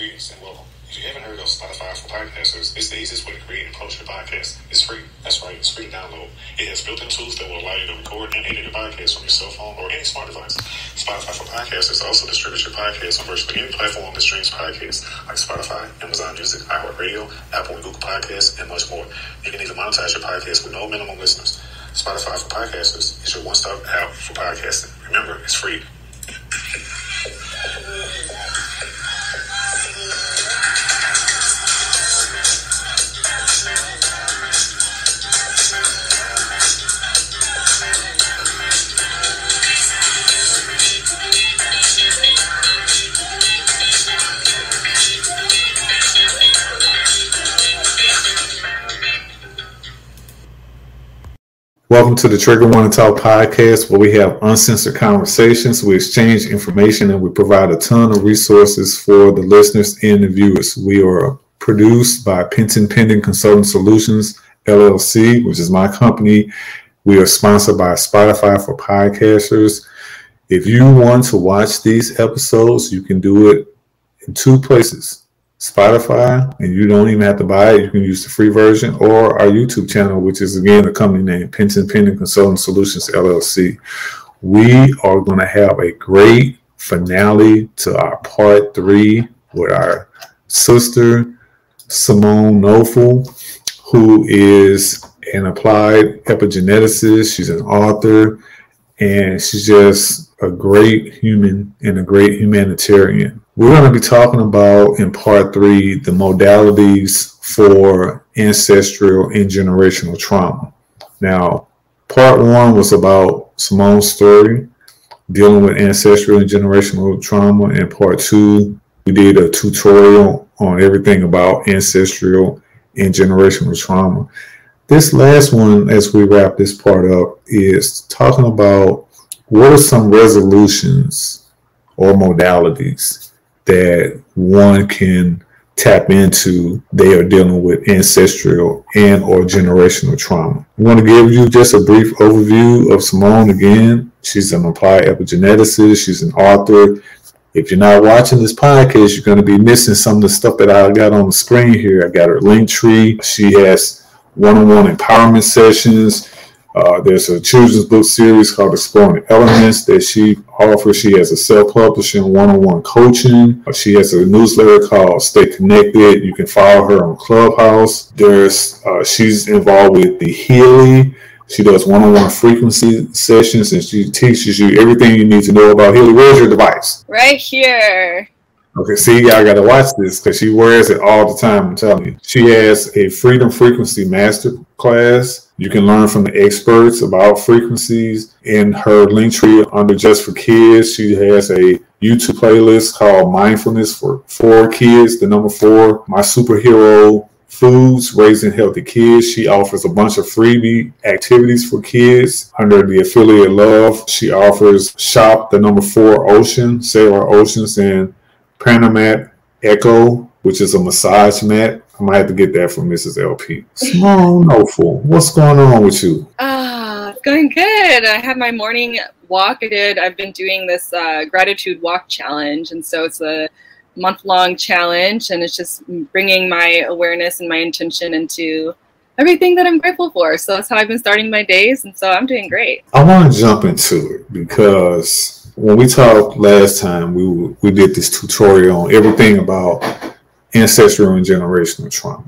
If you haven't heard of Spotify for podcasters, it's the easiest way to create and post your podcast. It's free. That's right, it's free to download. It has built-in tools that will allow you to record and edit your podcast from your cell phone or any smart device. Spotify for podcasters also distributes your podcast on virtually any platform that streams podcasts, like Spotify, Amazon Music, iHeartRadio, Apple and Google Podcasts, and much more. You can even monetize your podcast with no minimum listeners. Spotify for podcasters is your one-stop app for podcasting. Remember, it's free. Welcome to the Trigger Warning Talk podcast, where we have uncensored conversations, we exchange information, and we provide a ton of resources for the listeners and the viewers. We are produced by Penton Pending Consulting Solutions LLC, which is my company. We are sponsored by Spotify for podcasters. If you want to watch these episodes, you can do it in two places. Spotify, and you don't even have to buy it. You can use the free version or our YouTube channel, which is again the company name, Penton Pending Consulting Solutions LLC. We are going to have a great finale to our part three with our sister, Simone Nofel, who is an applied epigeneticist. She's an author, and she's just a great human and a great humanitarian. We're going to be talking about in part three the modalities for ancestral and generational trauma. Now, part one was about Simone's story, dealing with ancestral and generational trauma, and part two, we did a tutorial on everything about ancestral and generational trauma. This last one, as we wrap this part up, is talking about what are some resolutions or modalities that one can tap into they are dealing with ancestral and or generational trauma. I want to give you just a brief overview of Simone again. She's an applied epigeneticist, she's an author. If you're not watching this podcast, you're going to be missing some of the stuff that I got on the screen here. I got her link tree. She has one-on-one empowerment sessions. Uh, there's a children's book series called Exploring Elements that she offers. She has a self-publishing one-on-one coaching. Uh, she has a newsletter called Stay Connected. You can follow her on Clubhouse. There's uh, she's involved with the Healy. She does one-on-one frequency sessions and she teaches you everything you need to know about Healy. Where's your device? Right here. Okay, see, y'all got to watch this because she wears it all the time. I'm telling you. She has a Freedom Frequency Master class. You can learn from the experts about frequencies. In her link tree under Just for Kids, she has a YouTube playlist called Mindfulness for for Kids. The number four, my superhero foods raising healthy kids she offers a bunch of freebie activities for kids under the affiliate love she offers shop the number four ocean Sarah oceans and Pranamat Echo, which is a massage mat. I might have to get that from Mrs. LP. Small Nofel. What's going on with you? Ah, it's going good. I had my morning walk. I did. I've been doing this uh, gratitude walk challenge, and so it's a month long challenge, and it's just bringing my awareness and my intention into everything that I'm grateful for. So that's how I've been starting my days, and so I'm doing great. I want to jump into it because when we talked last time, we we did this tutorial on everything about ancestral and generational trauma.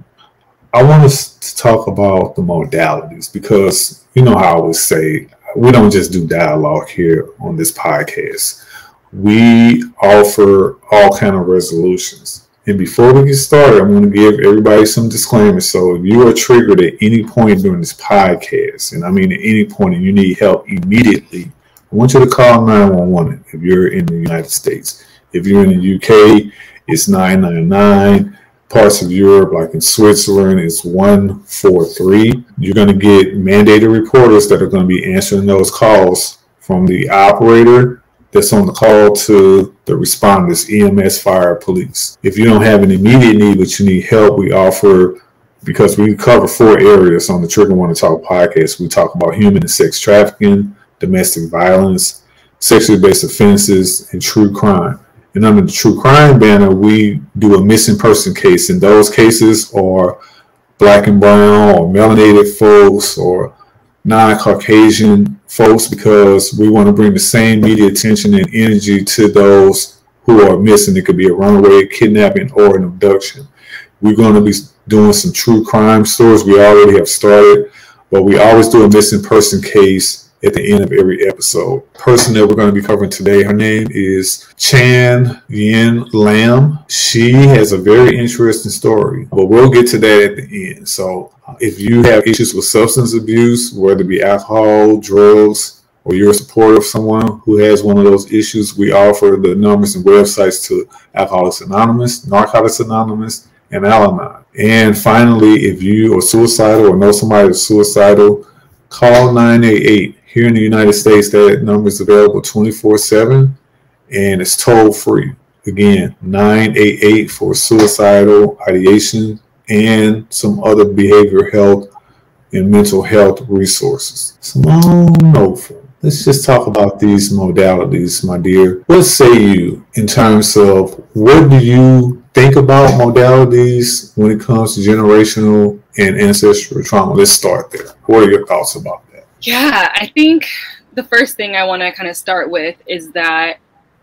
I want us to talk about the modalities because you know how I always say we don't just do dialogue here on this podcast. We offer all kind of resolutions. And before we get started, I'm going to give everybody some disclaimers. So if you are triggered at any point during this podcast, and I mean at any point and you need help immediately, I want you to call 911 if you're in the United States. If you're in the UK, it's 999. Parts of Europe, like in Switzerland, it's 143. You're going to get mandated reporters that are going to be answering those calls from the operator that's on the call to the responders, EMS, fire, police. If you don't have an immediate need, but you need help, we offer because we cover four areas on the Trigger Warning Talk podcast. We talk about human and sex trafficking, domestic violence, sexually based offenses, and true crime. And under the true crime banner, we do a missing person case. And those cases are black and brown or melanated folks or non-Caucasian folks because we want to bring the same media attention and energy to those who are missing. It could be a runaway, kidnapping, or an abduction. We're going to be doing some true crime stories. We already have started, but we always do a missing person case at the end of every episode. Person that we're going to be covering today, her name is Chan Yin Lam. She has a very interesting story, but we'll get to that at the end. So uh, if you have issues with substance abuse, whether it be alcohol, drugs, or you're a supporter of someone who has one of those issues, we offer the numbers and websites to Alcoholics Anonymous, Narcotics Anonymous, and Al. And finally, if you are suicidal or know somebody who's suicidal, call 988 here in the United States, that number is available 24 7 and it's toll free. Again, 988 for suicidal ideation and some other behavioral health and mental health resources. Small note Let's just talk about these modalities, my dear. What say you in terms of what do you think about modalities when it comes to generational and ancestral trauma? Let's start there. What are your thoughts about yeah, I think the first thing I want to kind of start with is that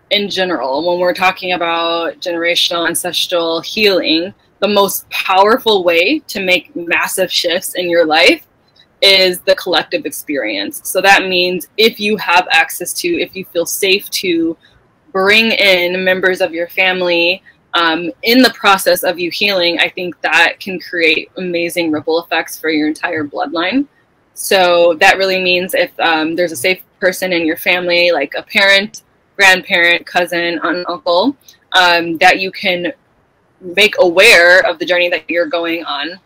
in general, when we're talking about generational ancestral healing, the most powerful way to make massive shifts in your life is the collective experience. So that means if you have access to, if you feel safe to bring in members of your family um, in the process of you healing, I think that can create amazing ripple effects for your entire bloodline. So that really means if um, there's a safe person in your family, like a parent, grandparent, cousin, aunt, uncle, um, that you can make aware of the journey that you're going on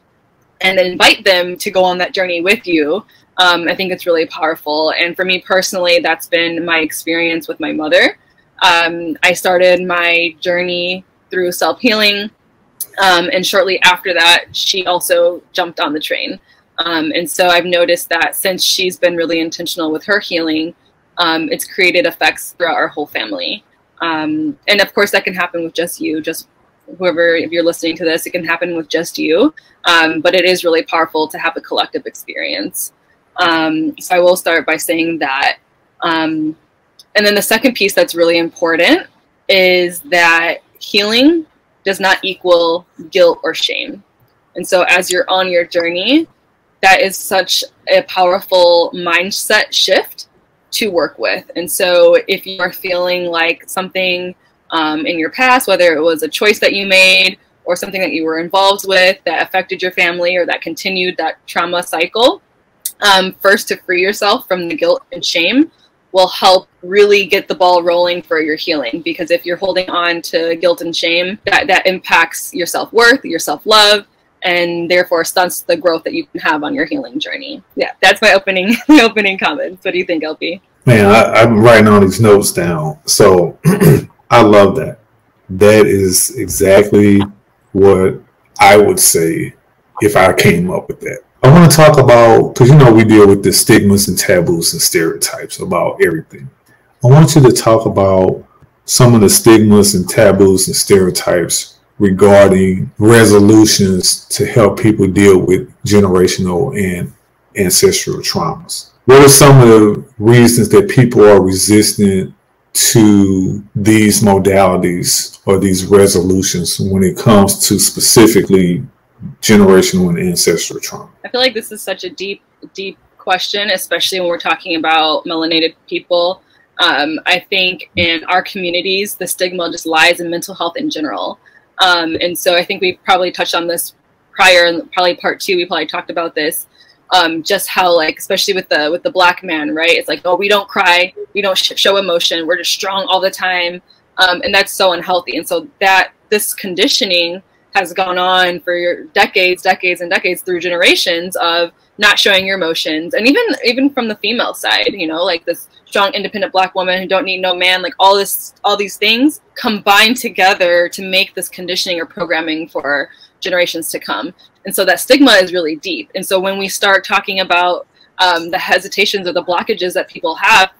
and invite them to go on that journey with you. Um, I think it's really powerful. And for me personally, that's been my experience with my mother. Um, I started my journey through self healing. Um, and shortly after that, she also jumped on the train. Um, and so I've noticed that since she's been really intentional with her healing, um, it's created effects throughout our whole family. Um, and of course, that can happen with just you, just whoever, if you're listening to this, it can happen with just you. Um, but it is really powerful to have a collective experience. Um, so I will start by saying that. Um, and then the second piece that's really important is that healing does not equal guilt or shame. And so as you're on your journey, that is such a powerful mindset shift to work with. And so if you are feeling like something um, in your past, whether it was a choice that you made or something that you were involved with that affected your family or that continued that trauma cycle, um, first to free yourself from the guilt and shame will help really get the ball rolling for your healing because if you're holding on to guilt and shame that that impacts your self-worth your self-love and therefore stunts the growth that you can have on your healing journey. Yeah, that's my opening my opening comments. What do you think, LP? Man, I, am writing all these notes down. So I love that. That is exactly what I would say if I came up with that. I want to talk about because you know we deal with the stigmas and taboos and stereotypes about everything. I want you to talk about some of the stigmas and taboos and stereotypes regarding resolutions to help people deal with generational and ancestral traumas. What are some of the reasons that people are resistant to these modalities or these resolutions when it comes to specifically generational and ancestral trauma? I feel like this is such a deep, deep question, especially when we're talking about melanated people. Um, I think in our communities, the stigma just lies in mental health in general. Um, and so I think we probably touched on this prior, and probably part two. We probably talked about this, um, just how like, especially with the with the black man, right? It's like, oh, we don't cry, we don't sh- show emotion, we're just strong all the time, um, and that's so unhealthy. And so that this conditioning has gone on for decades, decades, and decades through generations of not showing your emotions, and even even from the female side, you know, like this strong, independent black woman who don't need no man, like all this, all these things combine together to make this conditioning or programming for generations to come. And so that stigma is really deep. And so when we start talking about um, the hesitations or the blockages that people have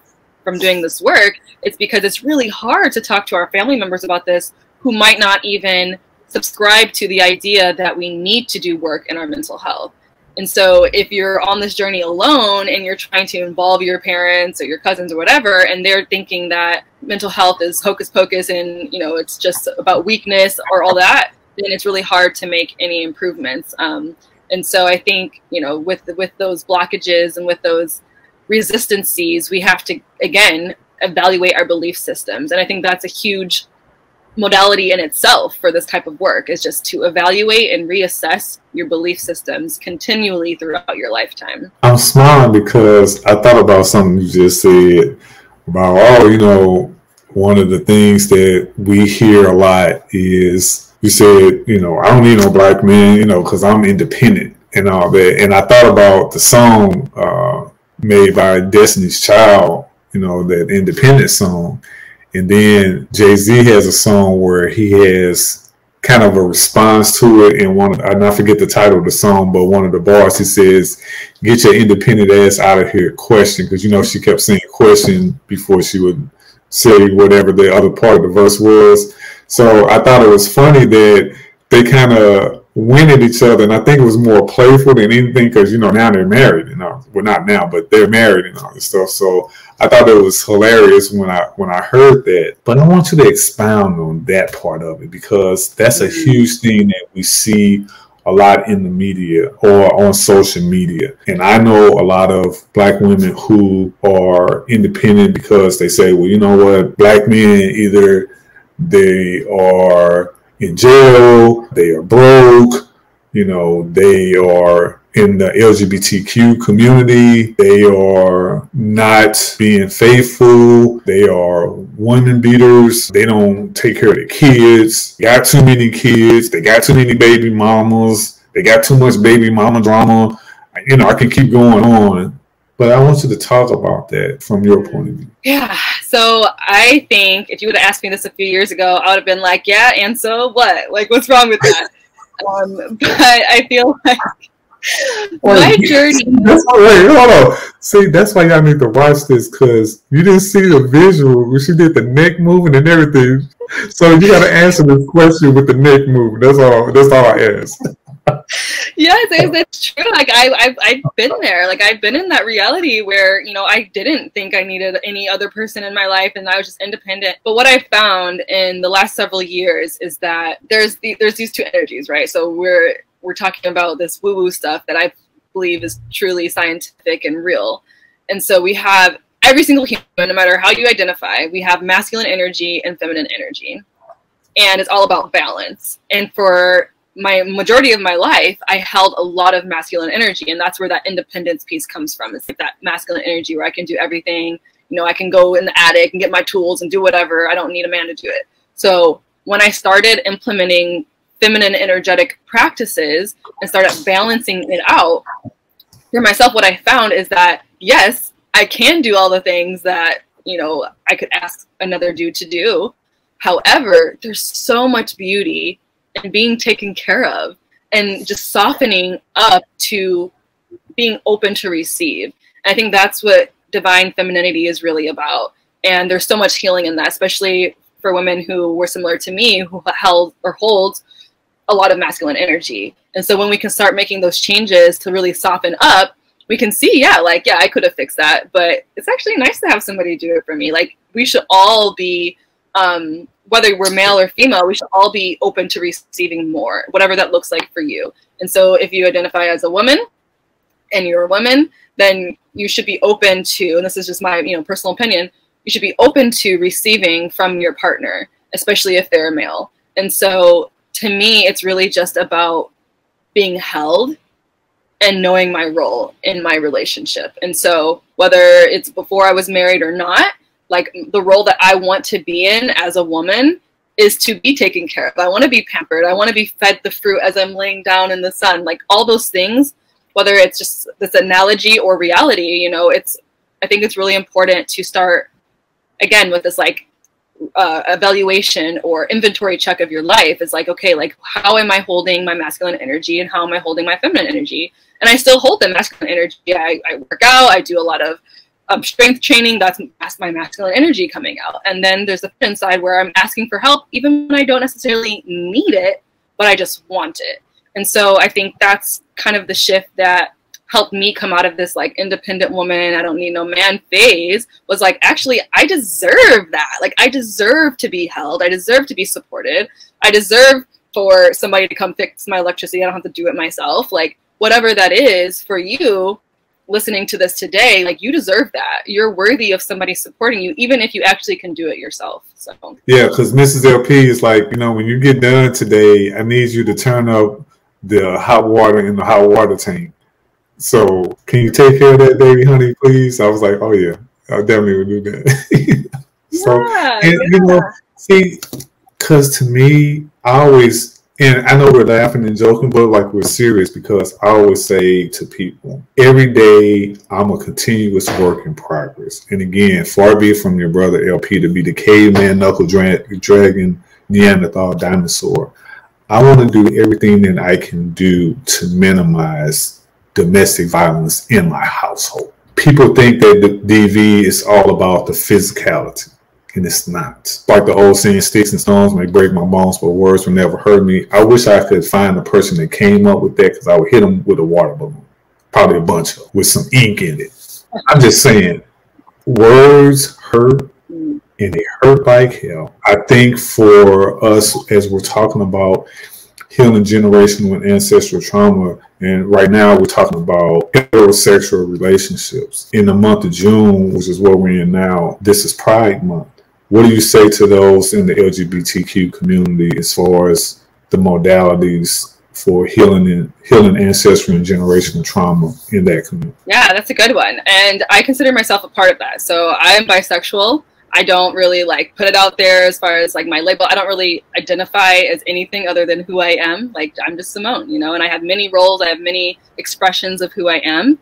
from doing this work, it's because it's really hard to talk to our family members about this who might not even subscribe to the idea that we need to do work in our mental health. And so if you're on this journey alone and you're trying to involve your parents or your cousins or whatever, and they're thinking that mental health is hocus pocus and, you know, it's just about weakness or all that, then it's really hard to make any improvements. Um, and so I think, you know, with, with those blockages and with those resistances, we have to, again, evaluate our belief systems. And I think that's a huge modality in itself for this type of work is just to evaluate and reassess your belief systems continually throughout your lifetime. I'm smiling because I thought about something you just said about, oh, you know, one of the things that we hear a lot is you said, you know, I don't need no black man, you know, because I'm independent and all that. And I thought about the song uh, made by Destiny's Child, you know, that independent song and then Jay Z has a song where he has kind of a response to it. And one, I not forget the title of the song, but one of the bars he says, "Get your independent ass out of here." Question, because you know she kept saying question before she would say whatever the other part of the verse was. So I thought it was funny that they kind of went at each other, and I think it was more playful than anything because you know now they're married, you know, well not now, but they're married and all this stuff. So I thought it was hilarious when I when I heard that. But I want you to expound on that part of it because that's a mm-hmm. huge thing that we see a lot in the media or on social media. And I know a lot of black women who are independent because they say, well, you know what, black men either they are in jail, they are broke, you know, they are in the LGBTQ community. They are not being faithful. They are women beaters. They don't take care of their kids. got too many kids. They got too many baby mamas. They got too much baby mama drama. You know, I can keep going on. But I want you to talk about that from your point of view. Yeah. So I think if you would have asked me this a few years ago, I would have been like, yeah, and so what? Like, what's wrong with that? um, but I feel like my journey. That's why, wait, hold on. See, that's why y'all need to watch this because you didn't see the visual when she did the neck moving and everything. So you got to answer this question with the neck move. That's all. That's all I ask. yes, it's true. Like I, I've, I've been there. Like I've been in that reality where you know I didn't think I needed any other person in my life, and I was just independent. But what I found in the last several years is that there's the, there's these two energies, right? So we're we're talking about this woo woo stuff that I believe is truly scientific and real. And so we have every single human, no matter how you identify, we have masculine energy and feminine energy. And it's all about balance. And for my majority of my life, I held a lot of masculine energy. And that's where that independence piece comes from. It's like that masculine energy where I can do everything. You know, I can go in the attic and get my tools and do whatever. I don't need a man to do it. So when I started implementing feminine energetic practices and started balancing it out for myself what i found is that yes i can do all the things that you know i could ask another dude to do. However there's so much beauty in being taken care of and just softening up to being open to receive. And i think that's what divine femininity is really about. And there's so much healing in that especially for women who were similar to me who held or hold a lot of masculine energy. And so when we can start making those changes to really soften up, we can see, yeah, like, yeah, I could have fixed that, but it's actually nice to have somebody do it for me. Like, we should all be, um, whether we're male or female, we should all be open to receiving more, whatever that looks like for you. And so if you identify as a woman and you're a woman, then you should be open to, and this is just my, you know, personal opinion, you should be open to receiving from your partner, especially if they're a male. And so to me, it's really just about being held and knowing my role in my relationship. And so, whether it's before I was married or not, like the role that I want to be in as a woman is to be taken care of. I want to be pampered. I want to be fed the fruit as I'm laying down in the sun. Like all those things, whether it's just this analogy or reality, you know, it's, I think it's really important to start again with this like uh, evaluation or inventory check of your life is like, okay, like how am I holding my masculine energy and how am I holding my feminine energy? And I still hold the masculine energy. I, I work out. I do a lot of um, strength training, that's, that's my masculine energy coming out. And then there's the feminine side where I'm asking for help, even when I don't necessarily need it, but I just want it. And so I think that's kind of the shift that helped me come out of this like independent woman, I don't need no man phase was like, actually, I deserve that. Like, I deserve to be held. I deserve to be supported. I deserve for somebody to come fix my electricity. I don't have to do it myself. Like, whatever that is for you, listening to this today, like you deserve that. You're worthy of somebody supporting you, even if you actually can do it yourself. So yeah, because Mrs. LP is like, you know, when you get done today, I need you to turn up the hot water in the hot water tank. So can you take care of that baby, honey, please? I was like, oh yeah, I definitely would do that. so yeah, and, yeah. you know, see, because to me, I always and I know we're laughing and joking, but like we're serious because I always say to people, every day I'm a continuous work in progress. And again, far be it from your brother LP to be the caveman, knuckle dra- dragon, Neanderthal, dinosaur. I want to do everything that I can do to minimize domestic violence in my household. People think that the DV is all about the physicality and it's not. Like the old saying, sticks and stones may break my bones, but words will never hurt me. I wish I could find the person that came up with that because I would hit them with a water balloon, probably a bunch of, with some ink in it. I'm just saying, words hurt and they hurt like hell. I think for us, as we're talking about healing generational and ancestral trauma, and right now we're talking about heterosexual relationships. In the month of June, which is what we're in now, this is Pride Month what do you say to those in the LGBTQ community as far as the modalities for healing and healing ancestral and generational trauma in that community? Yeah, that's a good one. And I consider myself a part of that. So I am bisexual. I don't really like put it out there as far as like my label. I don't really identify as anything other than who I am. Like I'm just Simone, you know, and I have many roles. I have many expressions of who I am.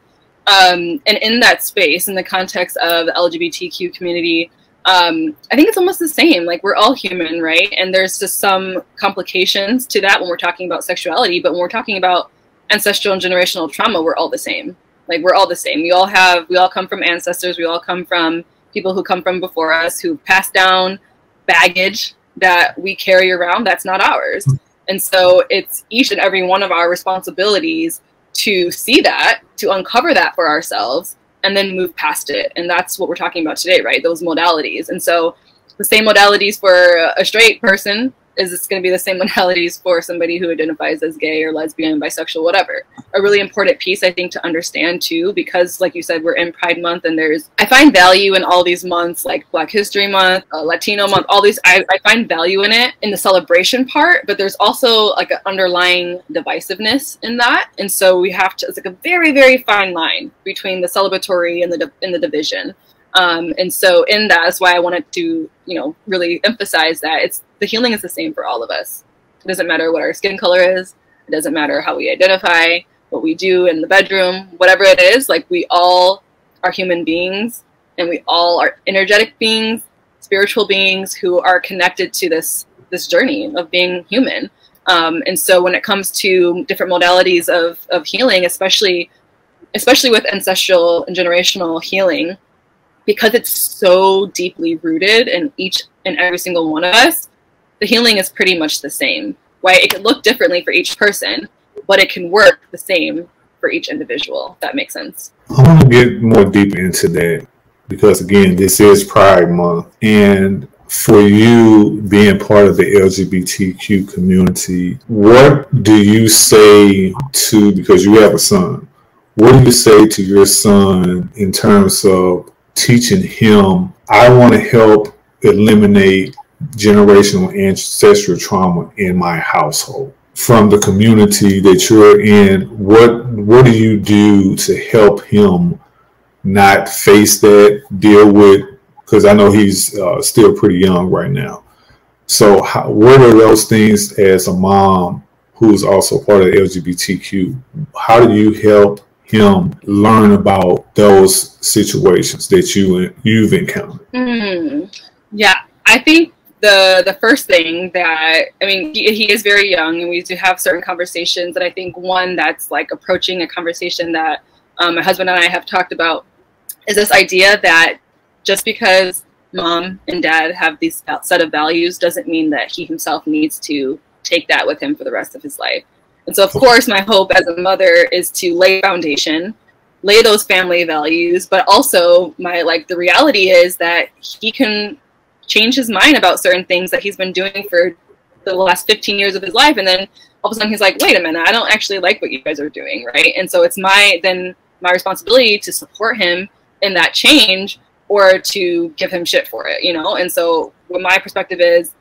Um, and in that space, in the context of the LGBTQ community, um, I think it's almost the same. Like we're all human, right? And there's just some complications to that when we're talking about sexuality. But when we're talking about ancestral and generational trauma, we're all the same. Like we're all the same. We all have, we all come from ancestors. We all come from people who come from before us who pass down baggage that we carry around that's not ours. And so it's each and every one of our responsibilities to see that, to uncover that for ourselves, and then move past it. And that's what we're talking about today, right? Those modalities. And so the same modalities for a straight person is it's going to be the same modalities for somebody who identifies as gay or lesbian, bisexual, whatever. A really important piece, I think, to understand too, because like you said, we're in Pride Month and there's, I find value in all these months, like Black History Month, uh, Latino Month, all these, I, I find value in it in the celebration part, but there's also like an underlying divisiveness in that. And so we have to, it's like a very, very fine line between the celebratory and the, in the division. Um, and so in that is why I wanted to, you know, really emphasize that it's the healing is the same for all of us. It doesn't matter what our skin color is. It doesn't matter how we identify, what we do in the bedroom, whatever it is. Like we all are human beings, and we all are energetic beings, spiritual beings who are connected to this this journey of being human. Um, and so when it comes to different modalities of of healing, especially especially with ancestral and generational healing, because it's so deeply rooted in each and every single one of us, the healing is pretty much the same. Right? It can look differently for each person, but it can work the same for each individual. that makes sense. I want to get more deep into that because again, this is Pride Month, and for you being part of the LGBTQ community, what do you say to because you have a son? What do you say to your son in terms of teaching him, I want to help eliminate generational ancestral trauma in my household. From the community that you're in, what what do you do to help him not face that, deal with? Because I know he's uh, still pretty young right now. So, how, what are those things as a mom who's also part of LGBTQ? How do you help him learn about those situations that you you've encountered? Mm, yeah, I think the the first thing that I mean, he, he, is very young, and we do have certain conversations. And I think one that's like approaching a conversation that um, my husband and I have talked about is this idea that just because mom and dad have these set of values doesn't mean that he himself needs to take that with him for the rest of his life. And so, of course, my hope as a mother is to lay foundation, lay those family values, but also my like the reality is that he can change his mind about certain things that he's been doing for the last 15 years of his life and then all of a sudden he's like wait a minute i don't actually like what you guys are doing right and so it's my then my responsibility to support him in that change or to give him shit for it, you know? And so what my perspective is,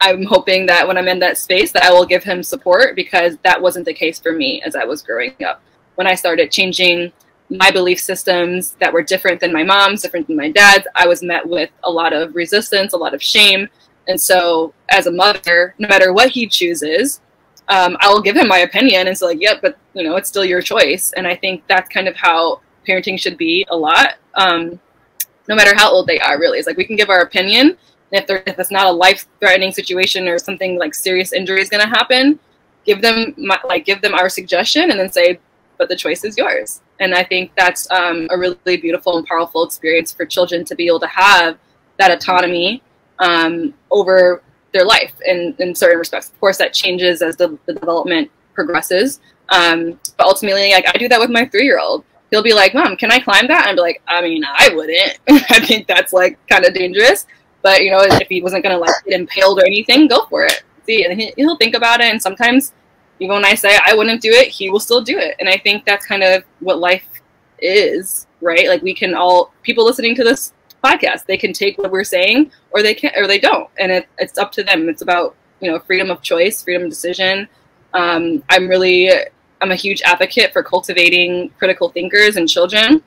I'm hoping that when I'm in that space that I will give him support because that wasn't the case for me as I was growing up. When I started changing my belief systems that were different than my mom's, different than my dad's, I was met with a lot of resistance, a lot of shame. And so as a mother, no matter what he chooses, um, I will give him my opinion. And so like, yep, yeah, but you know, it's still your choice. And I think that's kind of how parenting should be a lot. Um, no matter how old they are, really. It's like we can give our opinion. If, if it's not a life threatening situation or something like serious injury is going to happen, give them my, like give them our suggestion and then say, but the choice is yours. And I think that's um, a really beautiful and powerful experience for children to be able to have that autonomy um, over their life in, in certain respects. Of course, that changes as the, the development progresses. Um, but ultimately, like I do that with my three year old he'll be like, "Mom, can I climb that?" And I'd be like, "I mean, I wouldn't. I think that's like kind of dangerous." But you know, if he wasn't gonna like get impaled or anything, go for it. See, and he, he'll think about it. And sometimes, even when I say I wouldn't do it, he will still do it. And I think that's kind of what life is, right? Like we can all people listening to this podcast, they can take what we're saying, or they can't or they don't, and it, it's up to them. It's about you know freedom of choice, freedom of decision. Um, I'm really I'm a huge advocate for cultivating critical thinkers and children.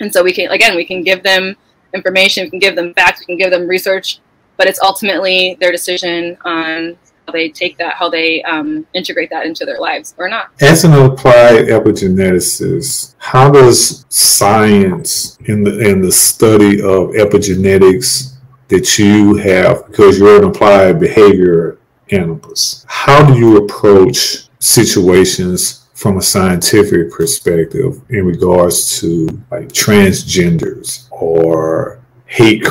And so we can, again, we can give them information, we can give them facts, we can give them research, but it's ultimately their decision on they take that, how they um, integrate that into their lives or not. As an applied epigeneticist, how does science in the in the study of epigenetics that you have, because you're an applied behavior analyst, how do you approach situations from a scientific perspective in regards to like transgenders or hate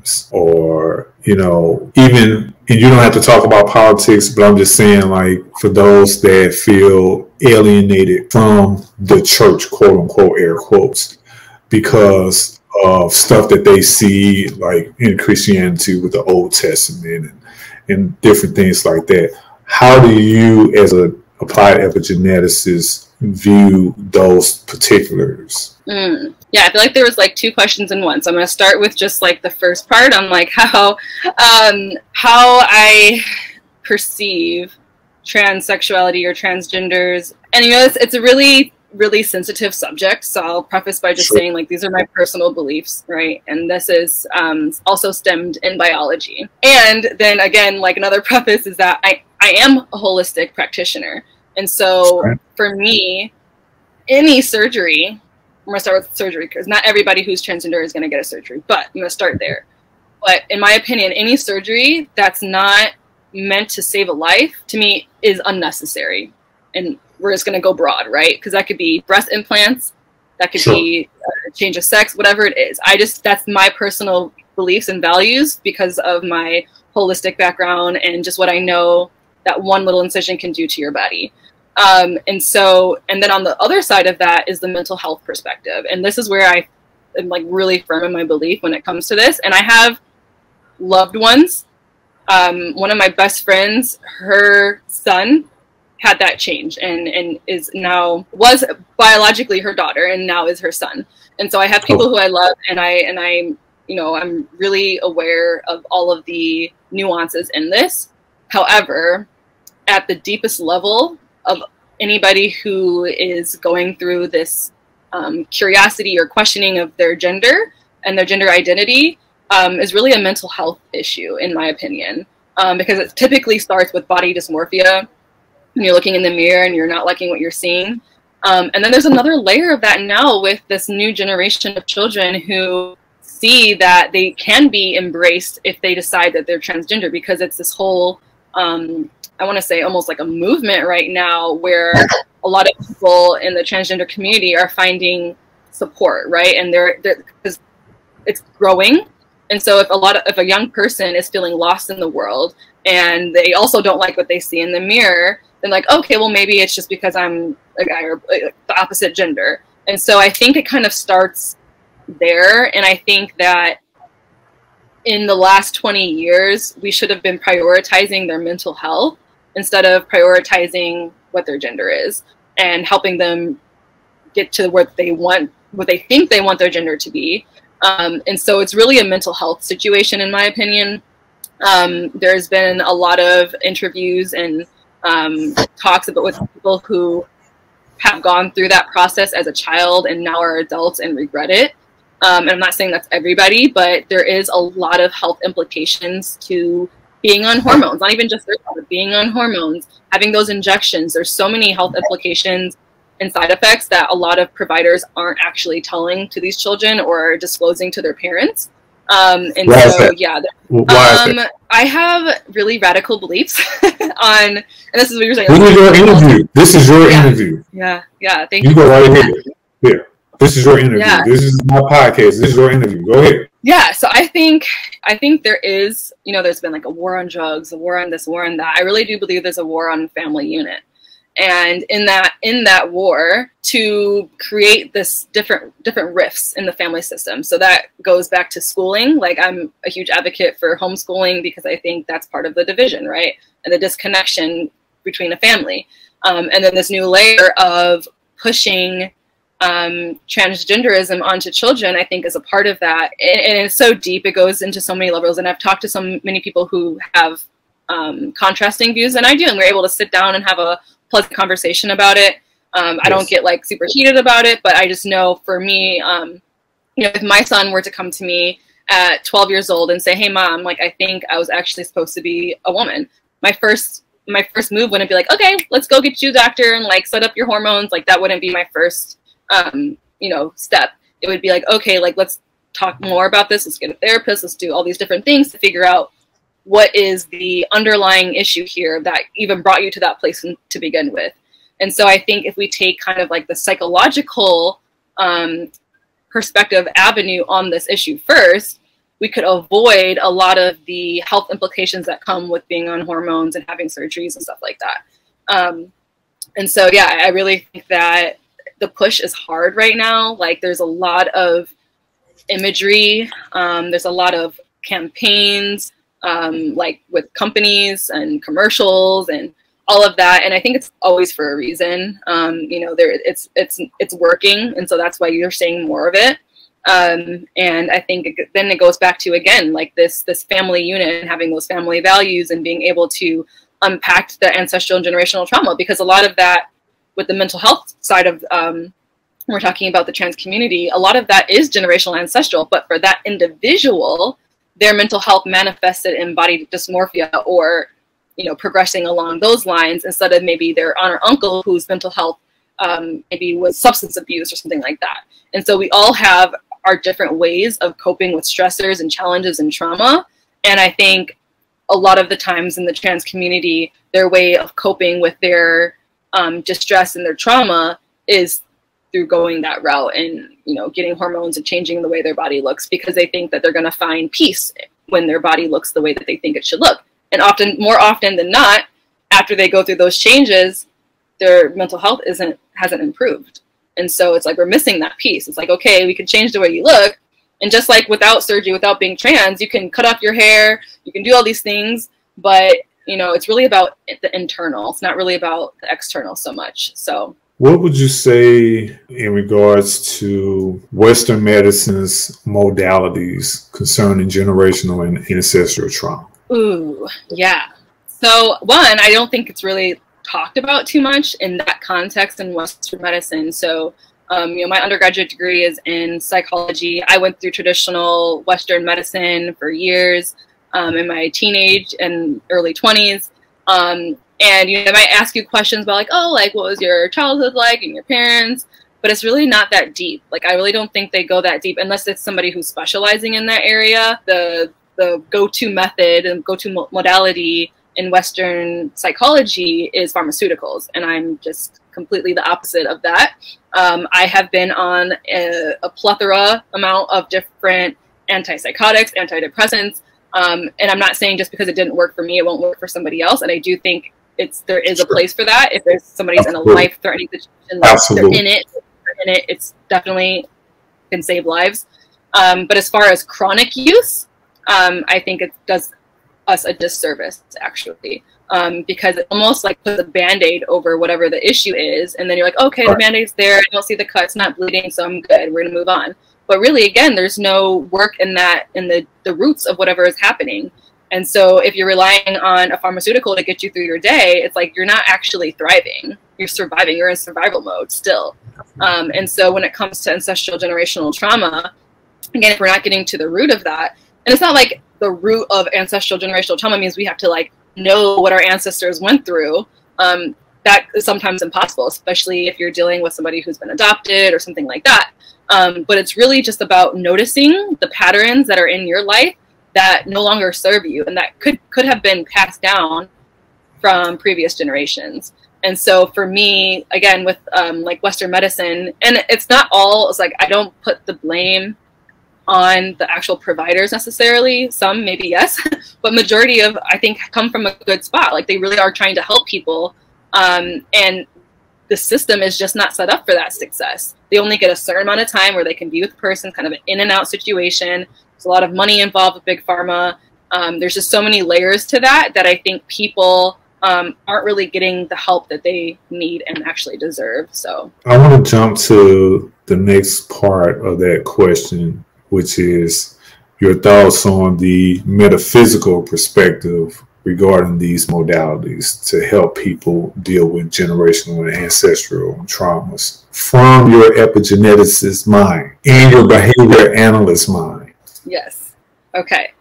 crimes or you know even and you don't have to talk about politics but i'm just saying like for those that feel alienated from the church quote unquote air quotes because of stuff that they see like in christianity with the old testament and, and different things like that how do you as a applied epigeneticist, view those particulars? Mm. Yeah, I feel like there was like two questions in one. So I'm going to start with just like the first part on like how um, how I perceive transsexuality or transgenders, and you know it's, it's a really really sensitive subject. So I'll preface by just sure. saying like these are my personal beliefs, right? And this is um, also stemmed in biology. And then again, like another preface is that I I am a holistic practitioner. And so right. for me, any surgery, I'm to start with surgery because not everybody who's transgender is going to get a surgery, but I'm to start there. But in my opinion, any surgery that's not meant to save a life to me is unnecessary. And we're just going to go broad, right? Because that could be breast implants, that could sure. be a change of sex, whatever it is. I just, that's my personal beliefs and values because of my holistic background and just what I know that one little incision can do to your body. Um, and so, and then on the other side of that is the mental health perspective. And this is where I am like really firm in my belief when it comes to this. And I have loved ones. Um, one of my best friends, her son had that change and, and is now was biologically her daughter and now is her son. And so I have people oh. who I love and I, and I, you know, I'm really aware of all of the nuances in this. However, at the deepest level of anybody who is going through this um, curiosity or questioning of their gender and their gender identity um, is really a mental health issue, in my opinion, um, because it typically starts with body dysmorphia. You're looking in the mirror and you're not liking what you're seeing. Um, and then there's another layer of that now with this new generation of children who see that they can be embraced if they decide that they're transgender because it's this whole um, I want to say almost like a movement right now where a lot of people in the transgender community are finding support, right? And they're because it's growing, and so if a lot of if a young person is feeling lost in the world and they also don't like what they see in the mirror, then like okay, well maybe it's just because I'm a guy or uh, the opposite gender, and so I think it kind of starts there, and I think that in the last 20 years, we should have been prioritizing their mental health instead of prioritizing what their gender is and helping them get to what they want, what they think they want their gender to be. Um, and so it's really a mental health situation, in my opinion. Um, there's been a lot of interviews and um, talks about with people who have gone through that process as a child and now are adults and regret it. Um, and I'm not saying that's everybody, but there is a lot of health implications to being on hormones, not even just being on hormones, having those injections. There's so many health implications and side effects that a lot of providers aren't actually telling to these children or disclosing to their parents. Um, and Why so, yeah, um, I have really radical beliefs on, and this is what you're saying. This is your interview. This is your yeah. interview. Yeah, yeah. Thank you. You go right ahead. Yeah. This is your interview. Yeah. This is my podcast. This is your interview. Go ahead. Yeah, so I think I think there is, you know, there's been like a war on drugs, a war on this, war on that. I really do believe there's a war on family unit. And in that in that war to create this different different rifts in the family system. So that goes back to schooling. Like I'm a huge advocate for homeschooling because I think that's part of the division, right? And the disconnection between a family. Um, and then this new layer of pushing um, transgenderism onto children, I think, is a part of that. And, and, it's so deep; it goes into so many levels. And I've talked to so many people who have um, contrasting views than I do, and we're able to sit down and have a pleasant conversation about it. Um, yes. I don't get like super heated about it, but I just know for me, um, you know, if my son were to come to me at 12 years old and say, "Hey, mom, like I think I was actually supposed to be a woman," my first my first move wouldn't be like, "Okay, let's go get you a doctor and like set up your hormones." Like that wouldn't be my first um, you know, step. It would be like, okay, like let's talk more about this. Let's get a therapist. Let's do all these different things to figure out what is the underlying issue here that even brought you to that place to begin with. And so I think if we take kind of like the psychological um, perspective avenue on this issue first, we could avoid a lot of the health implications that come with being on hormones and having surgeries and stuff like that. Um, and so, yeah, I really think that the push is hard right now. Like there's a lot of imagery. Um, there's a lot of campaigns, um, like with companies and commercials and all of that. And I think it's always for a reason. Um, you know, there it's it's it's working, and so that's why you're seeing more of it. Um, and I think it, then it goes back to again like this this family unit and having those family values and being able to unpack the ancestral and generational trauma because a lot of that with the mental health side of um, we're talking about the trans community, a lot of that is generational ancestral. But for that individual, their mental health manifested in body dysmorphia or you know progressing along those lines instead of maybe their aunt or uncle whose mental health um, maybe was substance abuse or something like that. And so we all have our different ways of coping with stressors and challenges and trauma. And I think a lot of the times in the trans community, their way of coping with their um, distress and their trauma is through going that route and you know getting hormones and changing the way their body looks because they think that they're going to find peace when their body looks the way that they think it should look. And often more often than not after they go through those changes their mental health isn't hasn't improved. And so it's like we're missing that piece it's like okay we can change the way you look. And just like without surgery without being trans you can cut off your hair you can do all these things but you know it's really about the internal. It's not really about the external so much so. What would you say in regards to western medicine's modalities concerning generational and ancestral trauma? Ooh yeah. So one i don't think it's really talked about too much in that context in western medicine. So um, you know, my undergraduate degree is in psychology. I went through traditional Western medicine for years um, in my teenage and early 20s. Um, and you know, they might ask you questions about like, oh, like what was your childhood like and your parents, but it's really not that deep. Like I really don't think they go that deep unless it's somebody who's specializing in that area. The the go-to method and go-to modality in Western psychology is pharmaceuticals, and I'm just completely the opposite of that. Um, I have been on a, a, plethora amount of different antipsychotics, antidepressants, um, and I'm not saying just because it didn't work for me, it won't work for somebody else. And I do think it's there is a place for that. If there's somebody's Absolutely. in a life-threatening situation, like they're in it, they're in it, it's definitely can save lives. Um, but as far as chronic use, um, I think it does us a disservice actually um, because it almost like puts a band-aid over whatever the issue is and then you're like okay right. the band-aid's there i don't see the cut it's not bleeding so i'm good we're gonna move on but really again there's no work in that in the the roots of whatever is happening. And so if you're relying on a pharmaceutical to get you through your day it's like you're not actually thriving. You're surviving. You're in survival mode still. Um, and so when it comes to ancestral generational trauma again if we're not getting to the root of that and it's not like the root of ancestral generational trauma means we have to like know what our ancestors went through. Um, that is sometimes impossible, especially if you're dealing with somebody who's been adopted or something like that. Um, but it's really just about noticing the patterns that are in your life that no longer serve you and that could could have been passed down from previous generations. And so for me, again, with um, like Western medicine, and it's not all, it's like I don't put the blame on the actual providers necessarily. Some maybe yes, but majority of I think come from a good spot. Like they really are trying to help people, um, and the system is just not set up for that success. They only get a certain amount of time where they can be with the person, kind of an in and out situation. There's a lot of money involved with big pharma. Um, there's just so many layers to that that I think people um, aren't really getting the help that they need and actually deserve. So I want to jump to the next part of that question which is your thoughts on the metaphysical perspective regarding these modalities to help people deal with generational and ancestral traumas from your epigeneticist mind and your behavior analyst mind. Yes. Okay.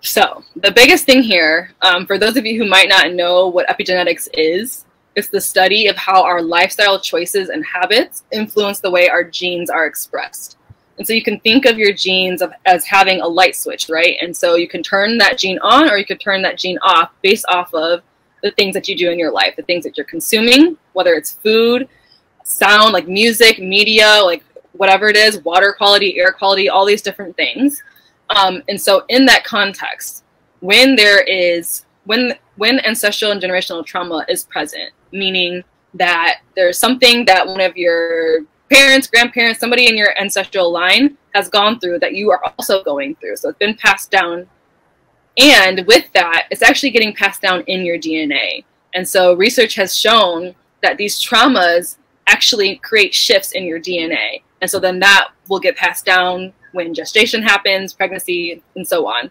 So, the biggest thing here, um, for those of you who might not know what epigenetics is, it's the study of how our lifestyle choices and habits influence the way our genes are expressed. And so you can think of your genes of, as having a light switch, right? And so you can turn that gene on or you could turn that gene off based off of the things that you do in your life, the things that you're consuming, whether it's food, sound, like music, media, like whatever it is, water quality, air quality, all these different things. Um, and so in that context, when there is when when ancestral and generational trauma is present, meaning that there's something that one of your parents, grandparents, somebody in your ancestral line has gone through that you are also going through. So it's been passed down. And with that, it's actually getting passed down in your DNA. And so research has shown that these traumas actually create shifts in your DNA. And so then that will get passed down when gestation happens, pregnancy, and so on.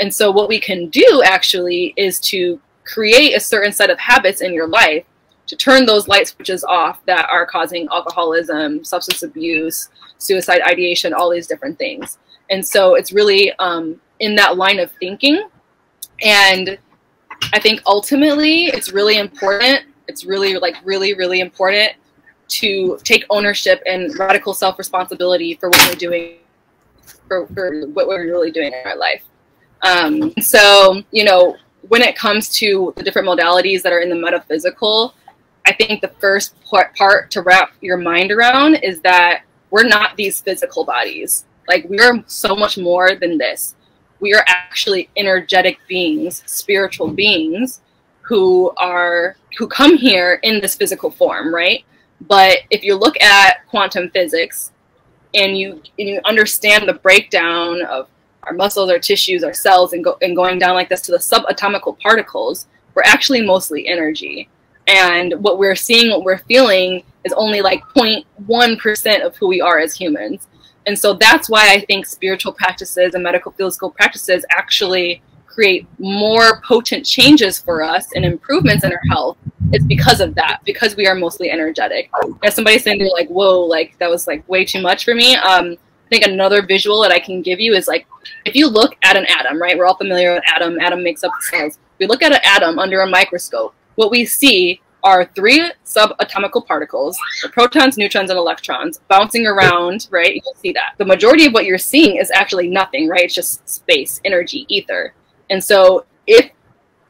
And so what we can do actually is to create a certain set of habits in your life to turn those light switches off that are causing alcoholism, substance abuse, suicide ideation, all these different things. And so it's really um, in that line of thinking. And I think ultimately it's really important. It's really, like, really, really important to take ownership and radical self responsibility for what we're doing, for, for what we're really doing in our life. Um, so, you know, when it comes to the different modalities that are in the metaphysical, I think the first part, to wrap your mind around is that we're not these physical bodies. Like we're so much more than this. We are actually energetic beings, spiritual beings who are who come here in this physical form, right? But if you look at quantum physics and you and you understand the breakdown of our muscles, our tissues, our cells, and, go, and going down like this to the subatomical particles, we're actually mostly energy and what we're seeing what we're feeling is only like 0.1% of who we are as humans and so that's why i think spiritual practices and medical school practices actually create more potent changes for us and improvements in our health it's because of that because we are mostly energetic as somebody saying they're like whoa like that was like way too much for me um I think another visual that I can give you is like if you look at an atom, right? We're all familiar with atom. Atom makes up the cells. We look at an atom under a microscope what we see are three subatomical particles, the protons, neutrons, and electrons, bouncing around, right? You'll see that. The majority of what you're seeing is actually nothing, right? It's just space, energy, ether. And so if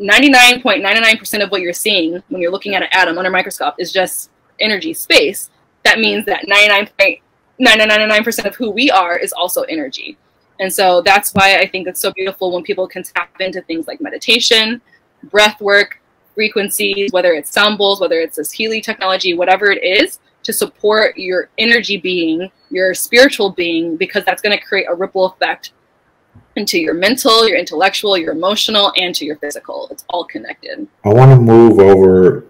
99.99% of what you're seeing when you're looking at an atom under a microscope is just energy space, that means that 99.9999% of who we are is also energy. And so that's why I think it's so beautiful when people can tap into things like meditation, breath work, frequencies, whether it's sound bowls, whether it's this Healy technology, whatever it is, to support your energy being, your spiritual being, because that's going to create a ripple effect into your mental, your intellectual, your emotional, and to your physical. It's all connected. I want to move over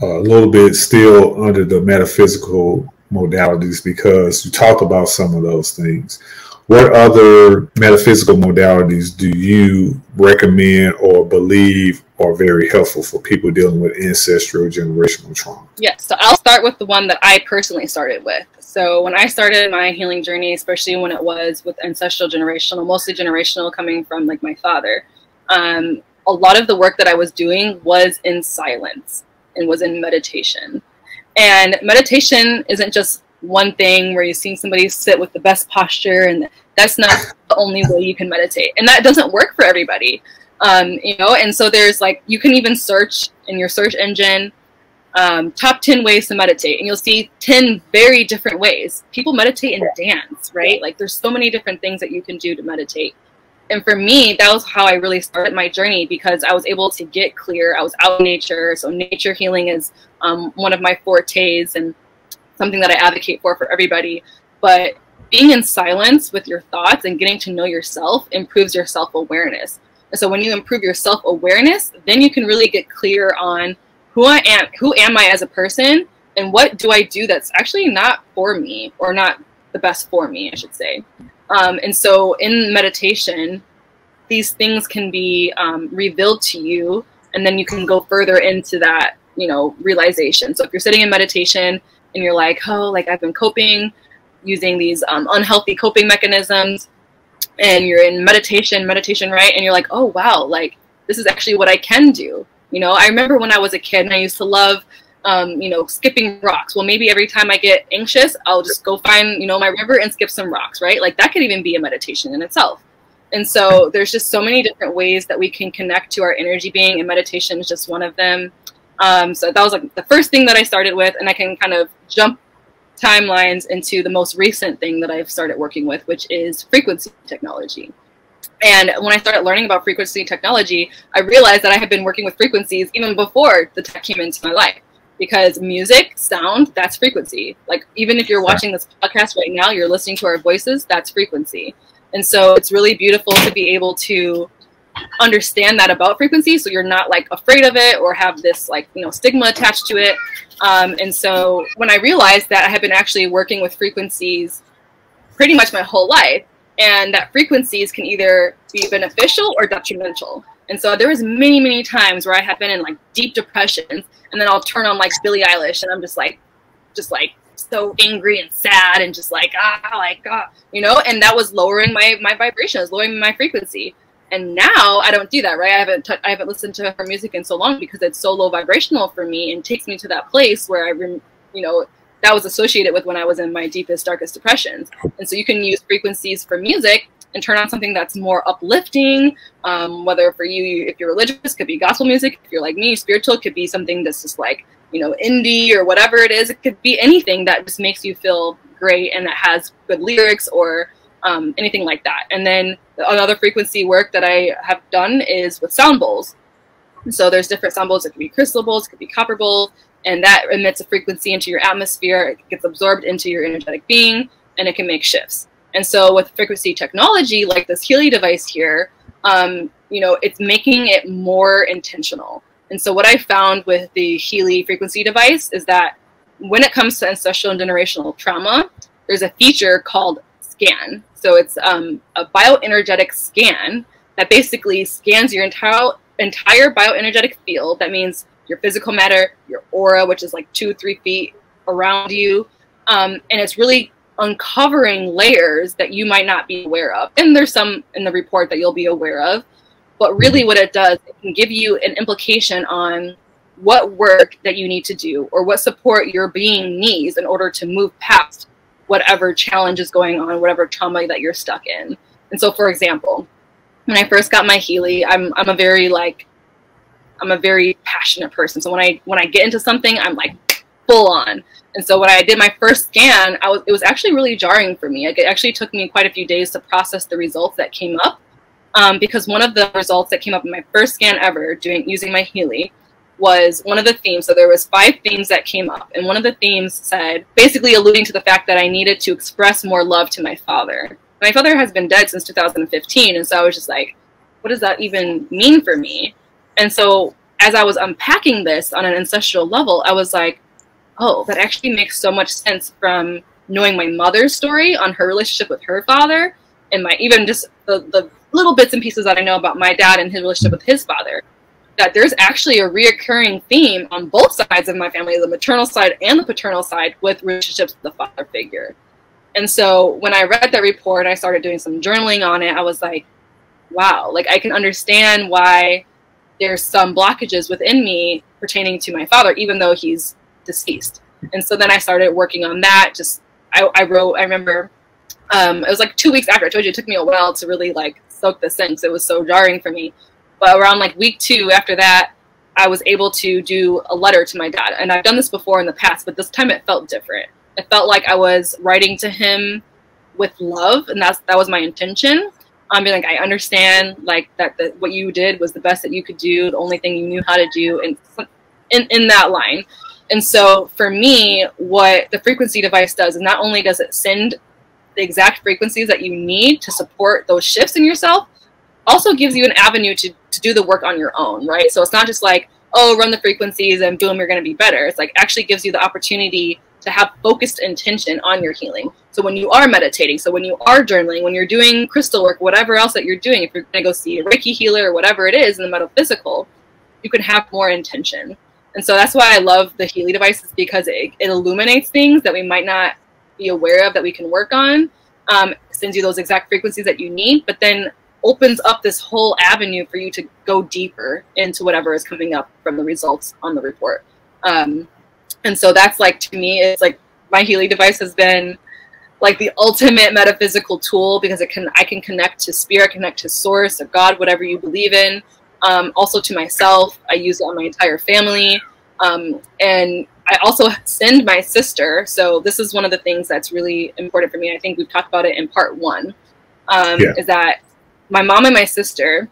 a little bit still under the metaphysical modalities because you talk about some of those things. What other metaphysical modalities do you recommend or believe are very helpful for people dealing with ancestral generational trauma? Yes, so I'll start with the one that I personally started with. So when I started my healing journey, especially when it was with ancestral generational, mostly generational coming from like my father, um, a lot of the work that I was doing was in silence and was in meditation. And meditation isn't just one thing where you're seeing somebody sit with the best posture and that's not the only way you can meditate. And that doesn't work for everybody. Um, you know and so there's like you can even search in your search engine um, top 10 ways to meditate and you'll see 10 very different ways. People meditate and dance right? Like there's so many different things that you can do to meditate. And for me that was how i really started my journey because i was able to get clear. I was out in nature so nature healing is um, one of my fortes and something that I advocate for for everybody. But being in silence with your thoughts and getting to know yourself improves your self awareness. And so when you improve your self awareness, then you can really get clear on who I am, who am I as a person, and what do I do that's actually not for me or not the best for me, I should say. Um, and so in meditation, these things can be um, revealed to you, and then you can go further into that, you know, realization. So if you're sitting in meditation and you're like, oh, like I've been coping using these um, unhealthy coping mechanisms, and you're in meditation, meditation, right? And you're like, oh, wow, like this is actually what I can do. You know, I remember when I was a kid and I used to love, um, you know, skipping rocks. Well, maybe every time I get anxious, I'll just go find, you know, my river and skip some rocks, right? Like that could even be a meditation in itself. And so there's just so many different ways that we can connect to our energy being, and meditation is just one of them. Um, so that was like the first thing that I started with, and I can kind of jump timelines into the most recent thing that I've started working with, which is frequency technology. And when I started learning about frequency technology, I realized that I had been working with frequencies even before the tech came into my life. Because music, sound, that's frequency. Like even if you're watching this podcast right now, you're listening to our voices, that's frequency. And so it's really beautiful to be able to understand that about frequency so you're not like afraid of it or have this like you know stigma attached to it. Um, and so when i realized that i had been actually working with frequencies pretty much my whole life and that frequencies can either be beneficial or detrimental. And so there was many many times where i had been in like deep depressions and then i'll turn on like billie eilish and i'm just like just like so angry and sad and just like ah like ah you know? And that was lowering my my vibrations lowering my frequency and now I don't do that, right? I haven't I haven't listened to her music in so long because it's so low vibrational for me and takes me to that place where I, rem- you know, that was associated with when I was in my deepest, darkest depressions. And so you can use frequencies for music and turn on something that's more uplifting. Um, whether for you, if you're religious, could be gospel music. If you're like me, spiritual, could be something that's just like you know indie or whatever it is. It could be anything that just makes you feel great and that has good lyrics or um, anything like that. And then another frequency work that I have done is with sound bowls. So there's different sound bowls. It could be crystal bowls, it could be copper bowls, and that emits a frequency into your atmosphere. It gets absorbed into your energetic being, and it can make shifts. And so with frequency technology, like this Healy device here, um, you know, it's making it more intentional. And so what I found with the Healy frequency device is that when it comes to ancestral and generational trauma, there's a feature called scan. So it's um, a bioenergetic scan that basically scans your entire entire bioenergetic field. That means your physical matter, your aura, which is like two, three feet around you, um, and it's really uncovering layers that you might not be aware of. And there's some in the report that you'll be aware of. But really, what it does, it can give you an implication on what work that you need to do or what support your being needs in order to move past whatever challenge is going on, whatever trauma that you're stuck in. And so, for example, when I first got my Healy, I'm I'm a very like I'm a very passionate person. So when I when I get into something, I'm like full on. And so when I did my first scan, I was it was actually really jarring for me. Like, It actually took me quite a few days to process the results that came up, um, because one of the results that came up in my first scan ever doing using my Healy was one of the themes. So there was five themes that came up, and one of the themes said, basically alluding to the fact that I needed to express more love to my father. My father has been dead since 2015, and so I was just like, what does that even mean for me? And so as I was unpacking this on an ancestral level, I was like, oh, that actually makes so much sense from knowing my mother's story on her relationship with her father and my even just the, the little bits and pieces that I know about my dad and his relationship with his father. That there's actually a reoccurring theme on both sides of my family, the maternal side and the paternal side, with relationships with the father figure. And so when I read that report, I started doing some journaling on it. I was like, wow, like I can understand why there's some blockages within me pertaining to my father, even though he's deceased. And so then I started working on that. Just I, I wrote. I remember um, it was like two weeks after I told you. It took me a while to really like soak this in because it was so jarring for me. But around like week two after that, I was able to do a letter to my dad. And I've done this before in the past, but this time it felt different. It felt like I was writing to him with love, and that's that was my intention. I'm being like, I understand, like that, that what you did was the best that you could do, the only thing you knew how to do, and in in that line. And so for me, what the frequency device does is not only does it send the exact frequencies that you need to support those shifts in yourself, also gives you an avenue to, to do the work on your own, right? So it's not just like, oh, run the frequencies and boom, you're going to be better. It's like actually gives you the opportunity to have focused intention on your healing. So when you are meditating, so when you are journaling, when you're doing crystal work, whatever else that you're doing, if you're going to go see a Reiki healer or whatever it is in the metaphysical, you can have more intention. And so that's why I love the Healy devices because it, it illuminates things that we might not be aware of that we can work on, um, sends you those exact frequencies that you need, but then opens up this whole avenue for you to go deeper into whatever is coming up from the results on the report. Um, and so that's like to me, it's like my Healy device has been like the ultimate metaphysical tool because it can I can connect to spirit, connect to source, or God, whatever you believe in um, also to myself. I use it on my entire family. Um, and I also send my sister. So this is one of the things that's really important for me. I think we've talked about it in part one. Um, yeah. Is that my mom and my sister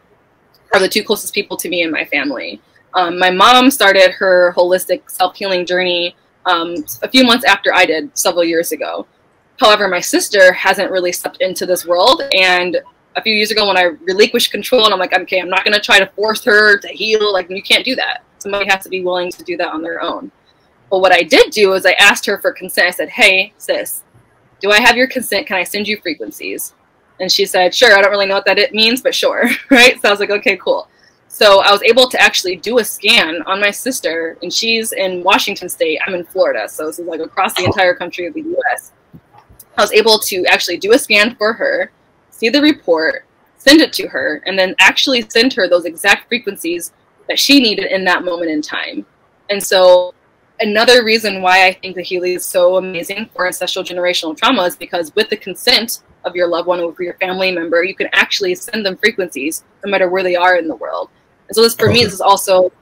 are the two closest people to me and my family. Um, my mom started her holistic self healing journey um, a few months after I did several years ago. However, my sister hasn't really stepped into this world, and a few years ago when I relinquished control and I'm like, okay, I'm not going to try to force her to heal. Like, you can't do that. Somebody has to be willing to do that on their own. But what I did do is I asked her for consent. I said, hey, sis, do I have your consent? Can I send you frequencies? And she said, sure. I don't really know what that it means, but sure. right. So I was like, okay, cool. So I was able to actually do a scan on my sister, and she's in Washington State. I'm in Florida. So this is like across the entire country of the US. I was able to actually do a scan for her see the report, send it to her, and then actually send her those exact frequencies that she needed in that moment in time. And so another reason why I think the Healy is so amazing for ancestral generational trauma is because with the consent of your loved one or your family member, you can actually send them frequencies no matter where they are in the world. And so this for me, this is also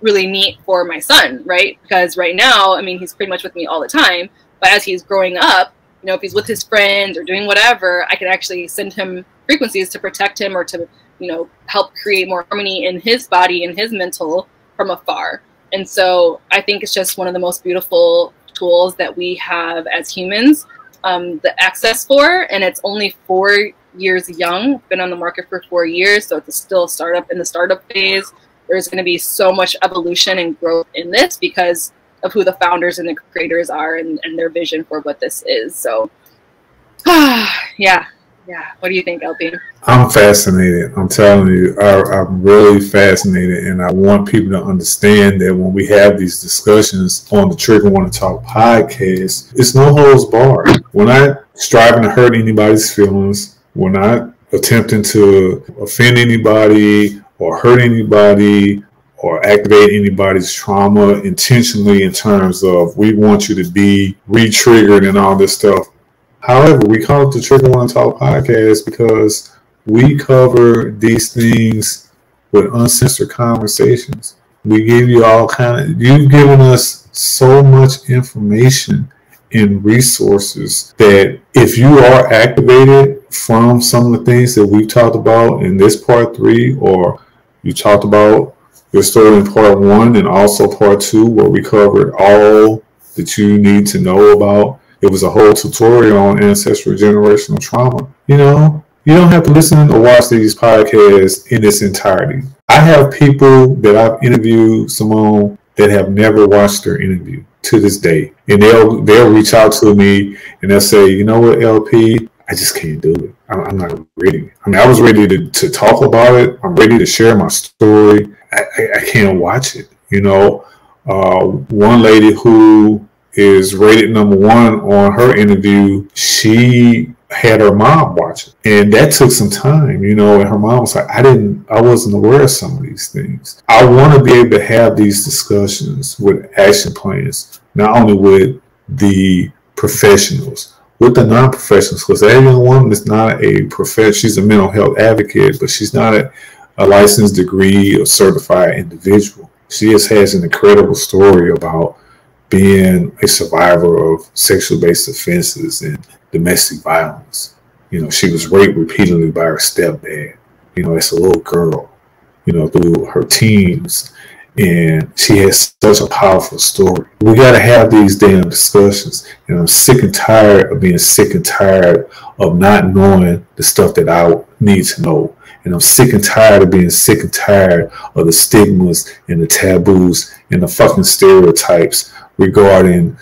really neat for my son, right? Because right now, I mean, he's pretty much with me all the time, but as he's growing up, you know, if he's with his friends or doing whatever, I can actually send him frequencies to protect him or to, you know, help create more harmony in his body and his mental from afar. And so I think it's just one of the most beautiful tools that we have as humans um, the access for. And it's only four years young, been on the market for four years. So it's still a startup in the startup phase. There's going to be so much evolution and growth in this because of who the founders and the creators are and, and their vision for what this is. So, yeah, yeah. What do you think, LP? I'm fascinated. I'm telling you, I, am really fascinated, and I want people to understand that when we have these discussions on the Trigger Warning Talk podcast, it's no holds barred. We're not striving to hurt anybody's feelings. We're not attempting to offend anybody or hurt anybody or activate anybody's trauma intentionally in terms of we want you to be re-triggered and all this stuff. However, we call it the Trigger Warning Talk podcast because we cover these things with uncensored conversations. We give you all kind of you've given us so much information and resources that if you are activated from some of the things that we've talked about in this part three, or you talked about your story in part one and also part two, where we covered all that you need to know about. It was a whole tutorial on ancestral generational trauma. You know, you don't have to listen or watch these podcasts in its entirety. I have people that I've interviewed, Simone, that have never watched their interview to this day. And they'll they'll reach out to me and they'll say, you know what, LP, I just can't do it. I'm, I'm not ready. I mean, I was ready to, to talk about it. I'm ready to share my story. I, I, I can't watch it. You know, uh, one lady who is rated number one on her interview, she had her mom watch it. And that took some time, you know, and her mom was like, I didn't, I wasn't aware of some of these things. I want to be able to have these discussions with action plans, not only with the professionals, with the non-professionals, because that young woman is not a professional, she's a mental health advocate, but she's not a, a licensed degree or certified individual. She just has an incredible story about being a survivor of sexual based offenses and domestic violence. You know, she was raped repeatedly by her stepdad, you know, as a little girl, you know, through her teens. And she has such a powerful story. We got to have these damn discussions. And I'm sick and tired of being sick and tired of not knowing the stuff that I need to know. And I'm sick and tired of being sick and tired of the stigmas and the taboos and the fucking stereotypes regarding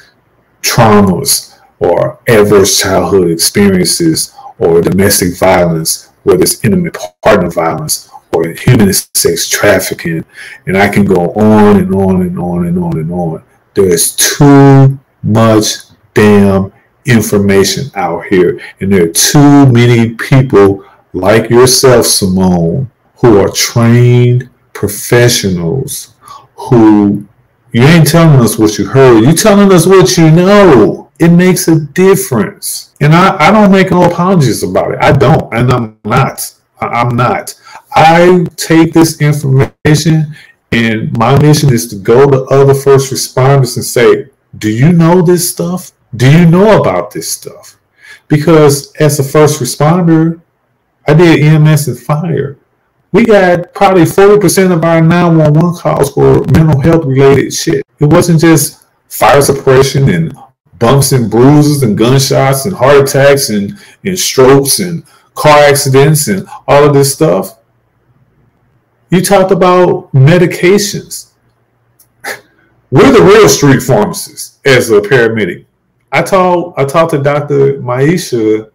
traumas or adverse childhood experiences or domestic violence, whether it's intimate partner violence or human sex trafficking. And I can go on and on and on and on and on. There's too much damn information out here. And there are too many people like yourself, Simone, who are trained professionals who you ain't telling us what you heard. You telling us what you know. It makes a difference. And I, I don't make no apologies about it. I don't. And I'm not. I'm not. I take this information and my mission is to go to other first responders and say, do you know this stuff? Do you know about this stuff? Because as a first responder, I did EMS and fire we got probably 40% of our 911 calls were mental health related shit. It wasn't just fire suppression and bumps and bruises and gunshots and heart attacks and, and strokes and car accidents and all of this stuff. You talked about medications. We're the real street pharmacists as a paramedic. I talked I talked to Dr. Maisha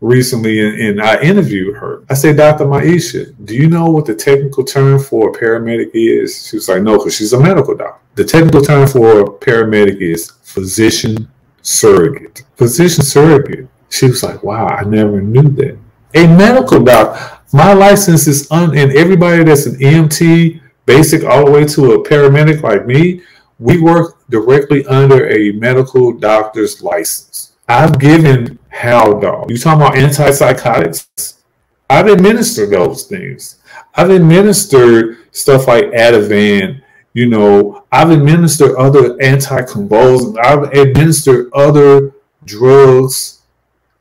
recently and, and, I interviewed her. I said, Dr. Maisha, do you know what the technical term for a paramedic is? She was like, no, because she's a medical doctor. The technical term for a paramedic is physician surrogate. Physician surrogate. She was like, wow, I never knew that. A medical doctor. My license is un, and everybody that's an EMT, basic all the way to a paramedic like me, we work directly under a medical doctor's license. I've given Haldol. You talking about antipsychotics? I've administered those things. I've administered stuff like Ativan. You know, I've administered other anticonvulsants. I've administered other drugs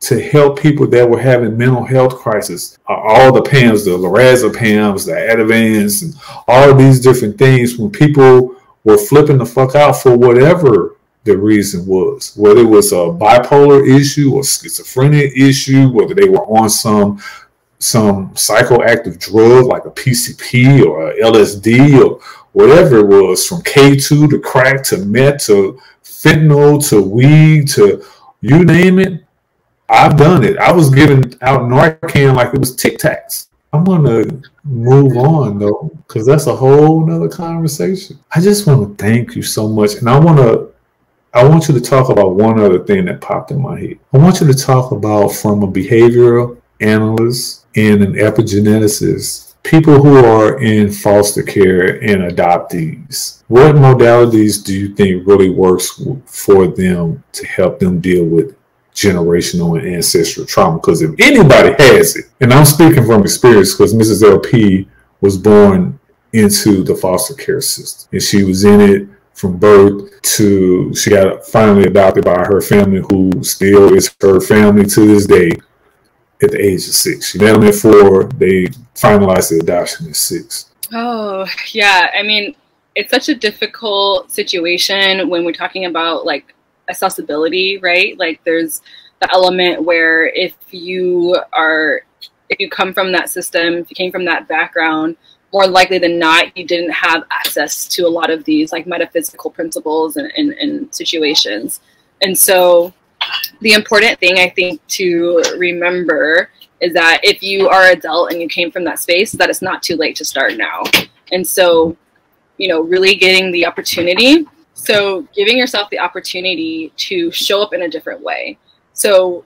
to help people that were having mental health crisis. Uh, all the PAMs, the lorazepams, the Ativans, and all these different things. When people were flipping the fuck out for whatever the reason was, whether it was a bipolar issue or schizophrenia issue, whether they were on some some psychoactive drug like a PCP or a LSD or whatever it was, from K2 to crack to meth to fentanyl to weed to you name it. I've done it. I was giving out Narcan like it was Tic Tacs. I'm gonna move on though, because that's a whole nother conversation. I just want to thank you so much, and I want to I want you to talk about one other thing that popped in my head. I want you to talk about from a behavioral analyst and an epigeneticist, people who are in foster care and adoptees. What modalities do you think really works for them to help them deal with generational and ancestral trauma? Because if anybody has it, and I'm speaking from experience because Mrs. LP was born into the foster care system and she was in it from birth to she got finally adopted by her family, who still is her family to this day at the age of six. She met them at four. They finalized the adoption at six. Oh, yeah. I mean, it's such a difficult situation when we're talking about like accessibility, right? Like there's the element where if you are if you come from that system, if you came from that background, more likely than not, you didn't have access to a lot of these like metaphysical principles and, and, and situations. And so the important thing I think to remember is that if you are adult and you came from that space, that it's not too late to start now. And so, you know, really getting the opportunity. So giving yourself the opportunity to show up in a different way. So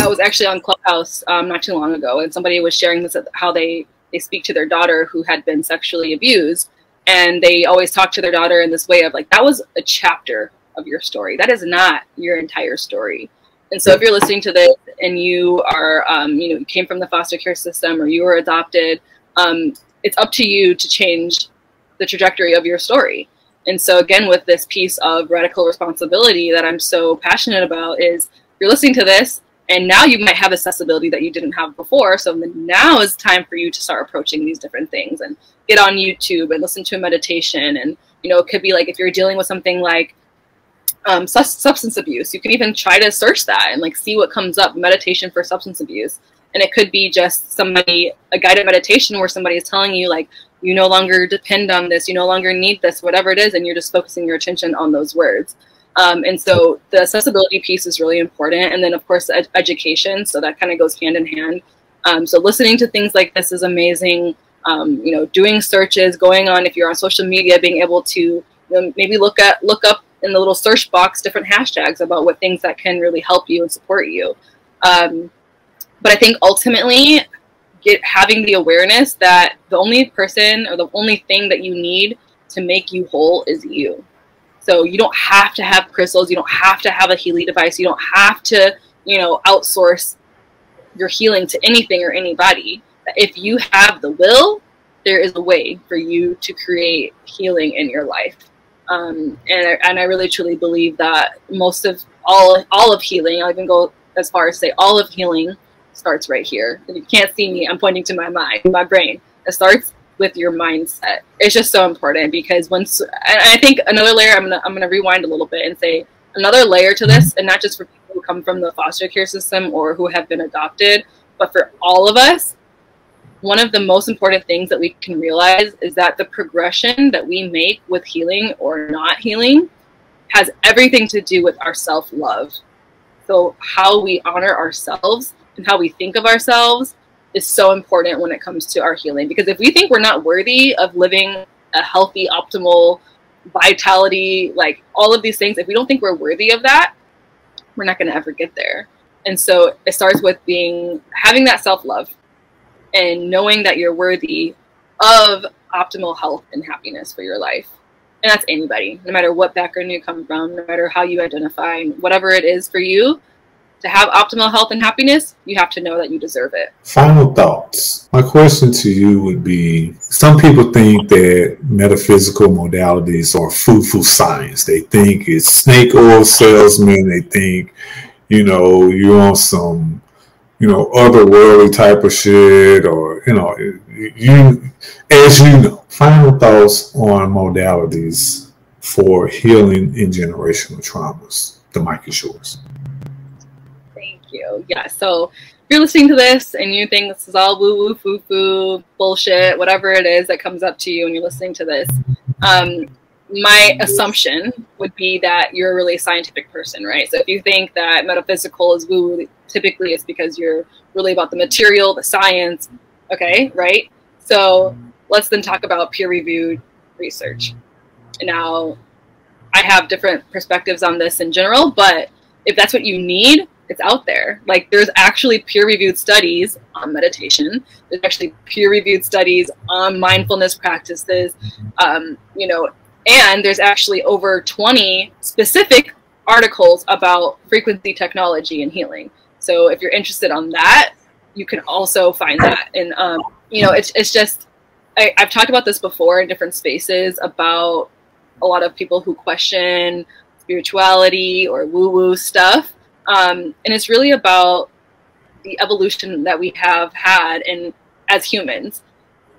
I was actually on Clubhouse um, not too long ago, and somebody was sharing this how they they speak to their daughter who had been sexually abused and they always talk to their daughter in this way of like that was a chapter of your story. That is not your entire story. And so if you're listening to this and you are um, you know you came from the foster care system or you were adopted um, it's up to you to change the trajectory of your story. And so again with this piece of radical responsibility that i'm so passionate about is you're listening to this and now you might have accessibility that you didn't have before. So now is time for you to start approaching these different things and get on youtube and listen to a meditation. And you know it could be like if you're dealing with something like um, su- substance abuse you can even try to search that and like see what comes up meditation for substance abuse. And it could be just somebody a guided meditation where somebody is telling you like you no longer depend on this you no longer need this whatever it is and you're just focusing your attention on those words um, and so the accessibility piece is really important. And then, of course, ed- education. So that kind of goes hand in hand. Um, so listening to things like this is amazing. Um, you know, doing searches, going on if you're on social media, being able to you know, maybe look at look up in the little search box different hashtags about what things that can really help you and support you. Um, but I think ultimately, get having the awareness that the only person or the only thing that you need to make you whole is you. So you don't have to have crystals. You don't have to have a healing device. You don't have to, you know, outsource your healing to anything or anybody. If you have the will, there is a way for you to create healing in your life. Um, and, I, and I really truly believe that most of all all of healing, I'll even go as far as say all of healing starts right here. And you can't see me, I'm pointing to my mind, my brain. It starts with your mindset. It's just so important because once and I think another layer I'm gonna I'm gonna rewind a little bit and say another layer to this, and not just for people who come from the foster care system or who have been adopted, but for all of us, one of the most important things that we can realize is that the progression that we make with healing or not healing has everything to do with our self love. So, how we honor ourselves and how we think of ourselves is so important when it comes to our healing. Because if we think we're not worthy of living a healthy optimal vitality like all of these things if we don't think we're worthy of that we're not going to ever get there. And so it starts with being having that self-love and knowing that you're worthy of optimal health and happiness for your life. And that's anybody no matter what background you come from no matter how you identify whatever it is for you to have optimal health and happiness, you have to know that you deserve it. Final thoughts. My question to you would be some people think that metaphysical modalities are foo science. They think it's snake oil salesman. They think, you know, you're on some, you know, otherworldly type of shit or, you know, you, as you know, final thoughts on modalities for healing in generational traumas. The mic is yours you. Yeah. So if you're listening to this and you think this is all woo woo foo foo bullshit, whatever it is that comes up to you and you're listening to this, um, my assumption would be that you're a really scientific person, right? So if you think that metaphysical is woo woo, typically it's because you're really about the material, the science. Okay, right? So let's then talk about peer reviewed research. Now, I have different perspectives on this in general, but if that's what you need, it's out there. Like there's actually peer-reviewed studies on meditation. There's actually peer-reviewed studies on mindfulness practices. Um, you know, and there's actually over 20 specific articles about frequency technology and healing. So if you're interested on that, you can also find that. And um, you know, it's it's just I, I've talked about this before in different spaces about a lot of people who question spirituality or woo woo stuff. Um, and it's really about the evolution that we have had in as humans.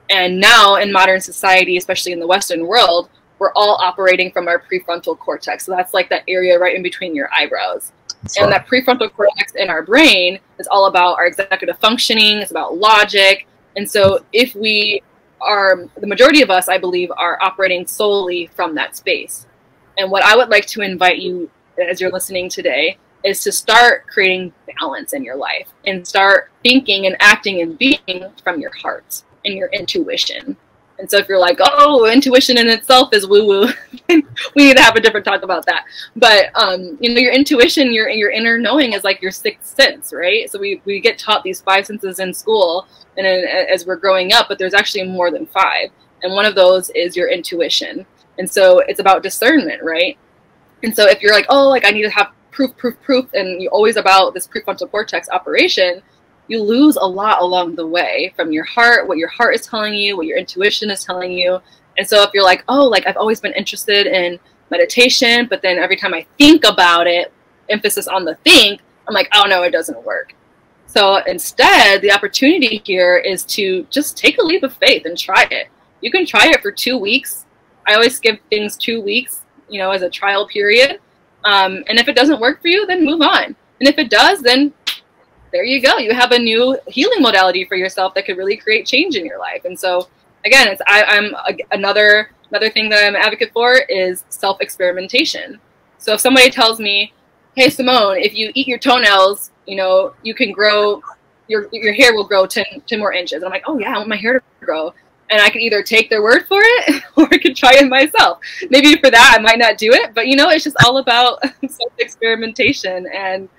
And now in modern society, especially in the Western world, we're all operating from our prefrontal cortex. So that's like that area right in between your eyebrows. That's and right. that prefrontal cortex in our brain is all about our executive functioning, it's about logic. And so if we are, the majority of us, I believe, are operating solely from that space. And what I would like to invite you as you're listening today is to start creating balance in your life and start thinking and acting and being from your heart and your intuition. And so if you're like, oh, intuition in itself is woo woo, we need to have a different talk about that. But um, you know, your intuition, your your inner knowing is like your sixth sense, right? So we, we get taught these five senses in school and as we're growing up, but there's actually more than five. And one of those is your intuition. And so it's about discernment, right? And so if you're like, oh, like I need to have proof, proof, proof, and you're always about this prefrontal cortex operation, you lose a lot along the way from your heart, what your heart is telling you, what your intuition is telling you. And so if you're like, oh, like I've always been interested in meditation, but then every time I think about it, emphasis on the think, I'm like, oh no, it doesn't work. So instead, the opportunity here is to just take a leap of faith and try it. You can try it for two weeks. I always give things two weeks, you know, as a trial period. Um, and if it doesn't work for you, then move on. And if it does, then there you go. You have a new healing modality for yourself that could really create change in your life. And so, again, it's I, am another another thing that I'm an advocate for is self experimentation. So if somebody tells me, "Hey, Simone, if you eat your toenails, you know, you can grow your your hair will grow 10, 10 more inches," and I'm like, "Oh yeah, I want my hair to grow." And I can either take their word for it or I could try it myself. Maybe for that I might not do it, but you know, it's just all about experimentation and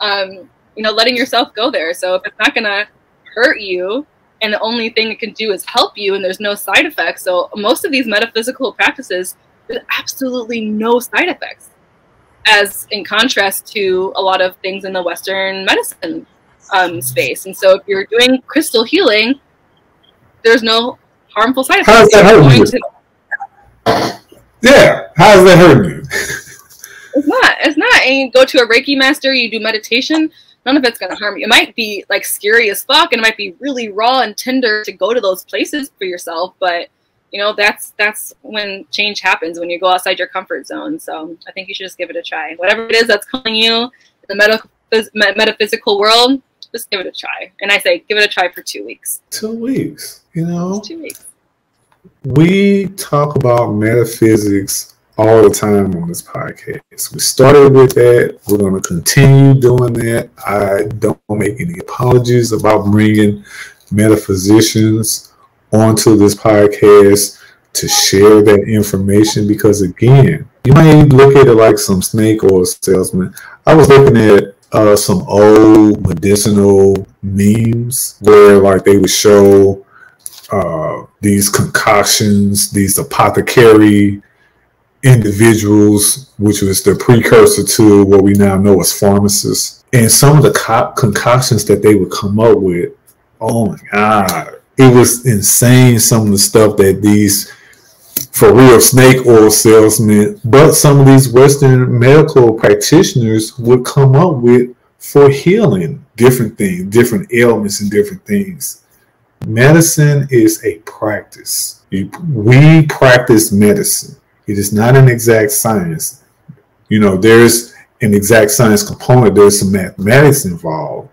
um, you know, letting yourself go there. So if it's not to hurt you and the only thing it can do is help you and there's no side effects. So most of these metaphysical practices, there's absolutely no side effects as in contrast to a lot of things in the Western medicine um, space. And so if you're doing crystal healing, there's no harmful side effects. How does that hurt you? To... Yeah, how does that hurt you? it's not. It's not. And you go to a Reiki master, you do meditation none of it's going to harm you. It might be like scary as fuck and it might be really raw and tender to go to those places for yourself, but you know, that's that's when change happens when you go outside your comfort zone. So I think you should just give it a try. Whatever it is that's calling you in the metaphys- metaphysical world, just give it a try. And I say, give it a try for two weeks. Two weeks, you know. We talk about metaphysics all the time on this podcast. We started with that. We're going to continue doing that. I don't make any apologies about bringing metaphysicians onto this podcast to share that information because, again, you might look at it like some snake oil salesman. I was looking at uh, some old medicinal memes where, like, they would show uh, these concoctions, these apothecary individuals, which was the precursor to what we now know as pharmacists. And some of the co- concoctions that they would come up with, oh my God, it was insane. Some of the stuff that these, for real, snake oil salesmen, but some of these Western medical practitioners would come up with for healing different things, different ailments, and different things. Medicine is a practice. We practice medicine it is not an exact science. You know, there's an exact science component, there's some mathematics involved.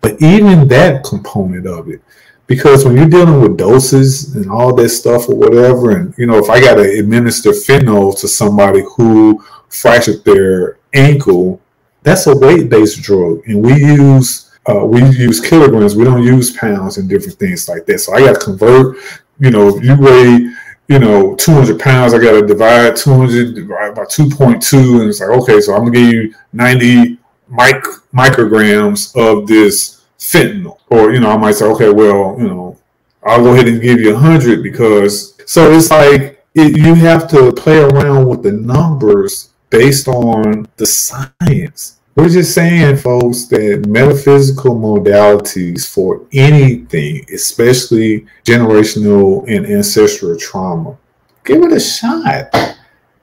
But even that component of it, because when you're dealing with doses and all that stuff or whatever, and you know, if I got to administer fentanyl to somebody who fractured their ankle, that's a weight-based drug, and we use uh, we use kilograms. We don't use pounds and different things like that. So I got to convert. You know, if you weigh you know, 200 pounds, I got to divide 200 divide by 2.2. And it's like, okay, so I'm going to give you 90 mic- micrograms of this fentanyl. Or, you know, I might say, okay, well, you know, I'll go ahead and give you 100 because, so it's like it, you have to play around with the numbers based on the science. We're just saying, folks, that metaphysical modalities for anything, especially generational and ancestral trauma, give it a shot.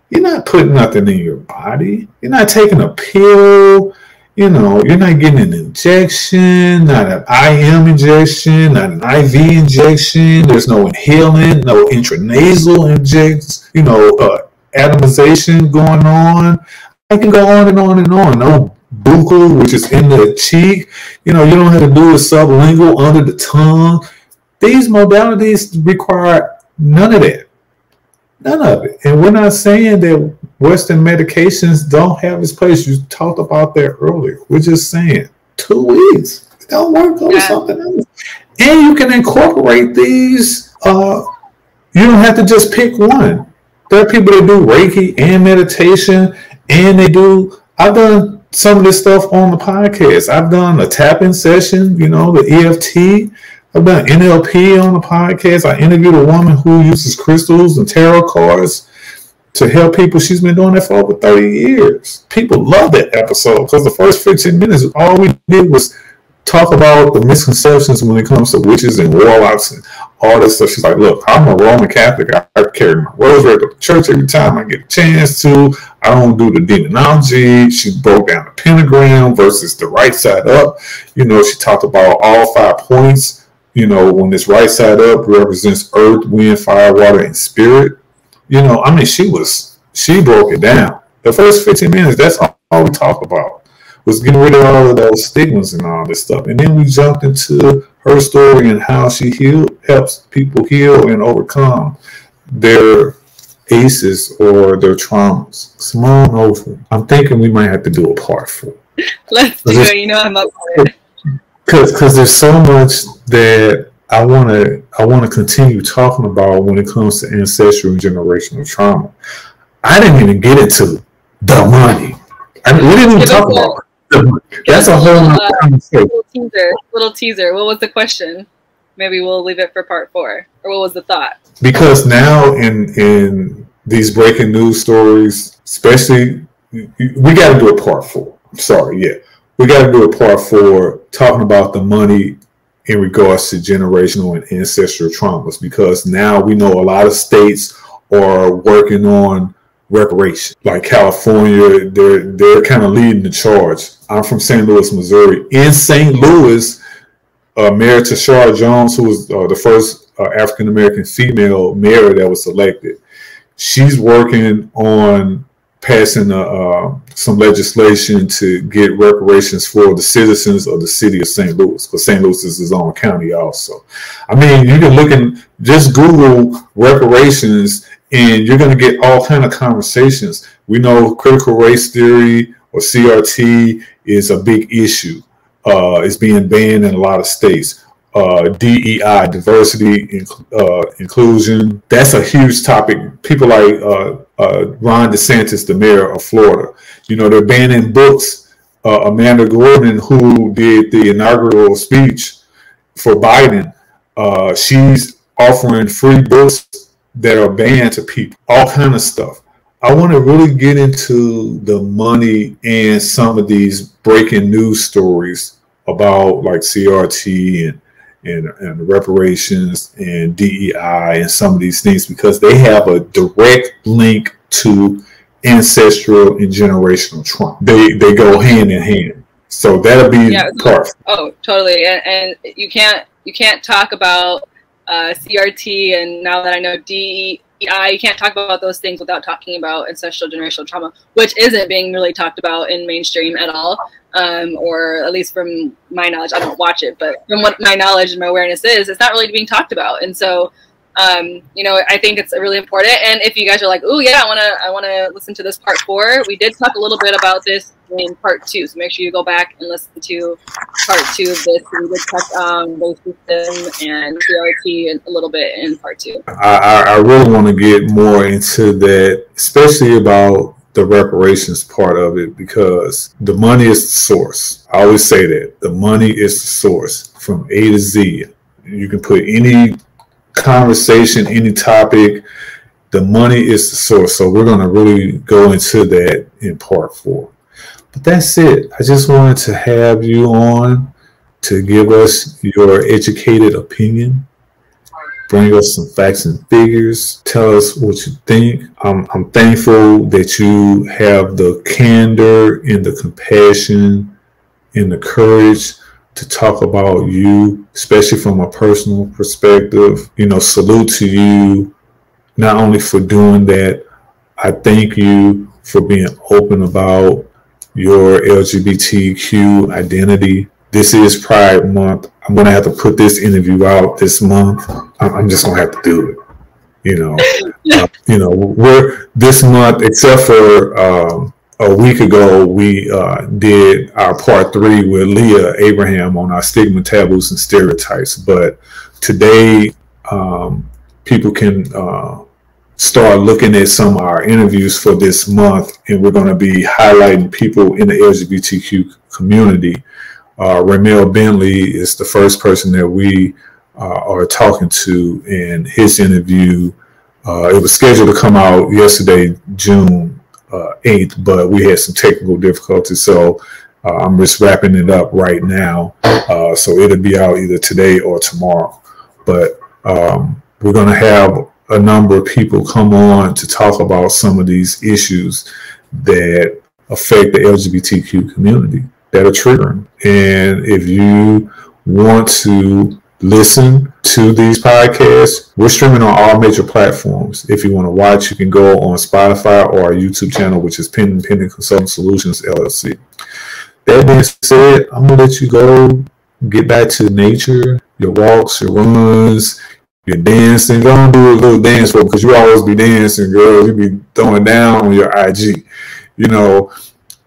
You're not putting nothing in your body. You're not taking a pill. You know, you're not getting an injection, not an IM injection, not an IV injection. There's no inhaling, no intranasal injections, you know, uh, atomization going on. I can go on and on and on. No buccal, which is in the cheek. You know, you don't have to do a sublingual under the tongue. These modalities require none of that. None of it. And we're not saying that Western medications don't have its place. You talked about that earlier. We're just saying two weeks. It don't work, go yeah. something else. And you can incorporate these. Uh, you don't have to just pick one. There are people that do Reiki and meditation, and they do. I've done some of this stuff on the podcast. I've done a tapping session, you know, the EFT. I've done NLP on the podcast. I interviewed a woman who uses crystals and tarot cards to help people. She's been doing that for over 30 years. People love that episode because the first 15 minutes, all we did was talk about the misconceptions when it comes to witches and warlocks and all this stuff. She's like, look, I'm a Roman Catholic. I, I carry my rosary to church every time I get a chance to. I don't do the demonology. She broke down the pentagram versus the right side up. You know, she talked about all five points you know, when this right side up represents earth, wind, fire, water, and spirit. You know, I mean, she was, she broke it down. The first 15 minutes, that's all we talk about, was getting rid of all of those stigmas and all this stuff. And then we jumped into her story and how she healed, helps people heal and overcome their ACEs or their traumas. Simone Oldham, I'm thinking we might have to do a part four. Let's do it. You know, I'm up for it because there's so much that I want to I want to continue talking about when it comes to ancestral and generational trauma. I didn't even get into the money. I mean, we didn't even talk about that's a whole uh, little teaser. Little teaser. What was the question? Maybe we'll leave it for part four. Or what was the thought? Because now in in these breaking news stories, especially we got to do a part four. Sorry, yeah we got to do a part four talking about the money in regards to generational and ancestral traumas because now we know a lot of states are working on reparation. Like California, they're they're kind of leading the charge. I'm from St. Louis, Missouri. In St. Louis, uh, Mayor Tishaura Jones, who was uh, the first uh, African American female mayor that was elected, she's working on passing uh, some legislation to get reparations for the citizens of the city of St. Louis, because St. Louis is his own county also. I mean, you can look and just Google reparations, and you're going to get all kind of conversations. We know critical race theory or CRT is a big issue. Uh, it's being banned in a lot of states. Uh, DEI, diversity, uh, inclusion. That's a huge topic. People like uh, uh, Ron DeSantis, the mayor of Florida. You know, they're banning books. Uh, Amanda Gorman, who did the inaugural speech for Biden, she's offering free books that are banned to people, all kind of stuff. I want to really get into the money and some of these breaking news stories about like CRT and and, and reparations and DEI and some of these things because they have a direct link to ancestral and generational trauma. They they go hand in hand. So that'll be yeah, part. Oh, totally. And, and you can't you can't talk about uh, CRT and now that I know DEI, you can't talk about those things without talking about ancestral generational trauma, which isn't being really talked about in mainstream at all um, or at least from my knowledge, I don't watch it, but from what my knowledge and my awareness is, it's not really being talked about. And so, um, you know, I think it's really important. And if you guys are like, "Oh yeah, I want to, I want to listen to this part four," we did talk a little bit about this in part two. So make sure you go back and listen to part two of this. We did touch on both system and CRT a little bit in part two. I, I really want to get more into that, especially about the reparations part of it because the money is the source. I always say that the money is the source from A to Z. You can put any conversation, any topic, the money is the source. So we're going to really go into that in part four. But that's it. I just wanted to have you on to give us your educated opinion bring us some facts and figures. Tell us what you think. I'm, I'm thankful that you have the candor and the compassion and the courage to talk about you, especially from a personal perspective. You know, salute to you, not only for doing that, I thank you for being open about your LGBTQ identity. This is Pride Month. I'm going to have to put this interview out this month. I'm just going to have to do it. You know, uh, you know, we're this month, except for um, a week ago, we uh, did our part three with Leah Abraham on our stigma, taboos, and stereotypes. But today, um, people can uh, start looking at some of our interviews for this month, and we're going to be highlighting people in the LGBTQ community. Uh, Ramel Bentley is the first person that we uh, are talking to, and his interview uh, it was scheduled to come out yesterday, June uh, 8th, but we had some technical difficulties, so uh, I'm just wrapping it up right now. Uh, so it'll be out either today or tomorrow. But um, we're going to have a number of people come on to talk about some of these issues that affect the LGBTQ community that are triggering. And if you want to listen to these podcasts, we're streaming on all major platforms. If you want to watch, you can go on Spotify or our YouTube channel, which is Penton Pending Consulting Solutions LLC. That being said, I'm gonna let you go get back to nature, your walks, your runs, you're dancing. Go and do a little dance for because you always be dancing, girl. You be throwing down on your IG, you know,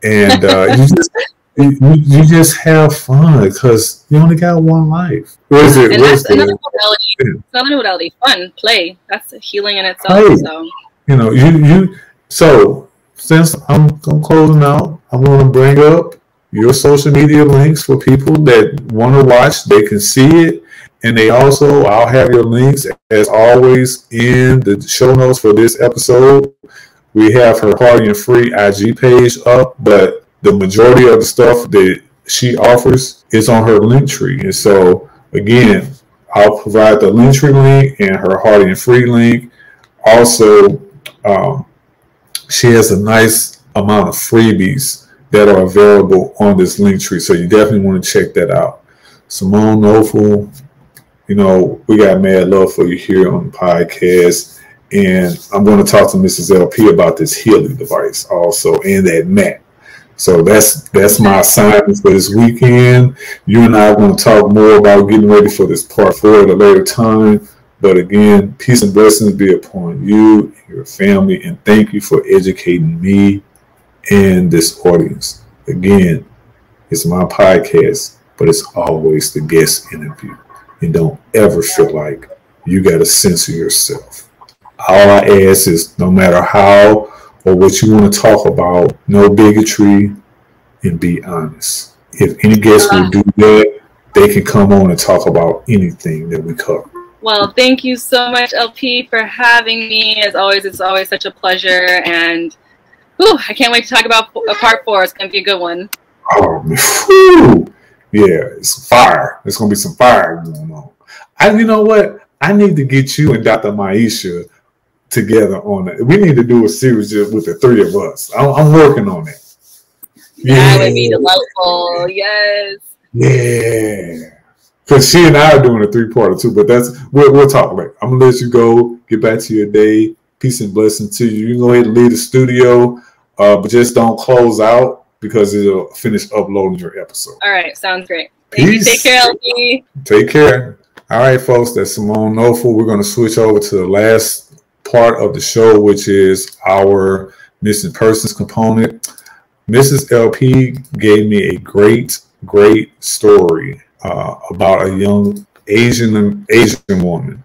and uh, you just you, you, just have fun because you only got one life. What is it? And that's another modality. Yeah. Another modality. Fun, play. That's a healing in itself. Play. So you know, you you. So since I'm I'm closing out, I'm going to bring up your social media links for people that want to watch. They can see it and they also, I'll have your links as always in the show notes for this episode. We have her Hearty and Free IG page up, but the majority of the stuff that she offers is on her Linktree. And so, again, I'll provide the Linktree link and her Hearty and Free link. Also, um, she has a nice amount of freebies that are available on this Linktree. So you definitely want to check that out. Simone Nofel, you know, we got mad love for you here on the podcast. And I'm going to talk to Mrs. LP about this healing device also and that mat. So that's that's my assignment for this weekend. You and I are going to talk more about getting ready for this part four at a later time. But again, peace and blessings be upon you and your family. And thank you for educating me and this audience. Again, it's my podcast, but it's always the guest interview and don't ever feel like you got to censor yourself. All I ask is no matter how or what you want to talk about, no bigotry and be honest. If any guest will do that, they can come on and talk about anything that we cover. Well, thank you so much, LP, for having me. As always, it's always such a pleasure. And whew, I can't wait to talk about uh, part four. It's going to be a good one. Oh, whew yeah, it's fire. There's gonna be some fire going on. I, you know what? I need to get you and Dr. Maisha together on it. We need to do a series with the three of us. I'm, I'm working on it. That yeah. would be delightful. Yes. Yeah. Because she and I are doing a three parter too, but that's we'll, we'll talk later. I'm gonna let you go. Get back to your day. Peace and blessing to you. You can go ahead and leave the studio, uh, but just don't close out because it'll finish uploading your episode. All right, sounds great. Peace. Take care, LP. Take care. All right, folks, that's Simone Nofel. We're going to switch over to the last part of the show, which is our missing persons component. Mrs. LP gave me a great, great story uh, about a young Asian Asian woman.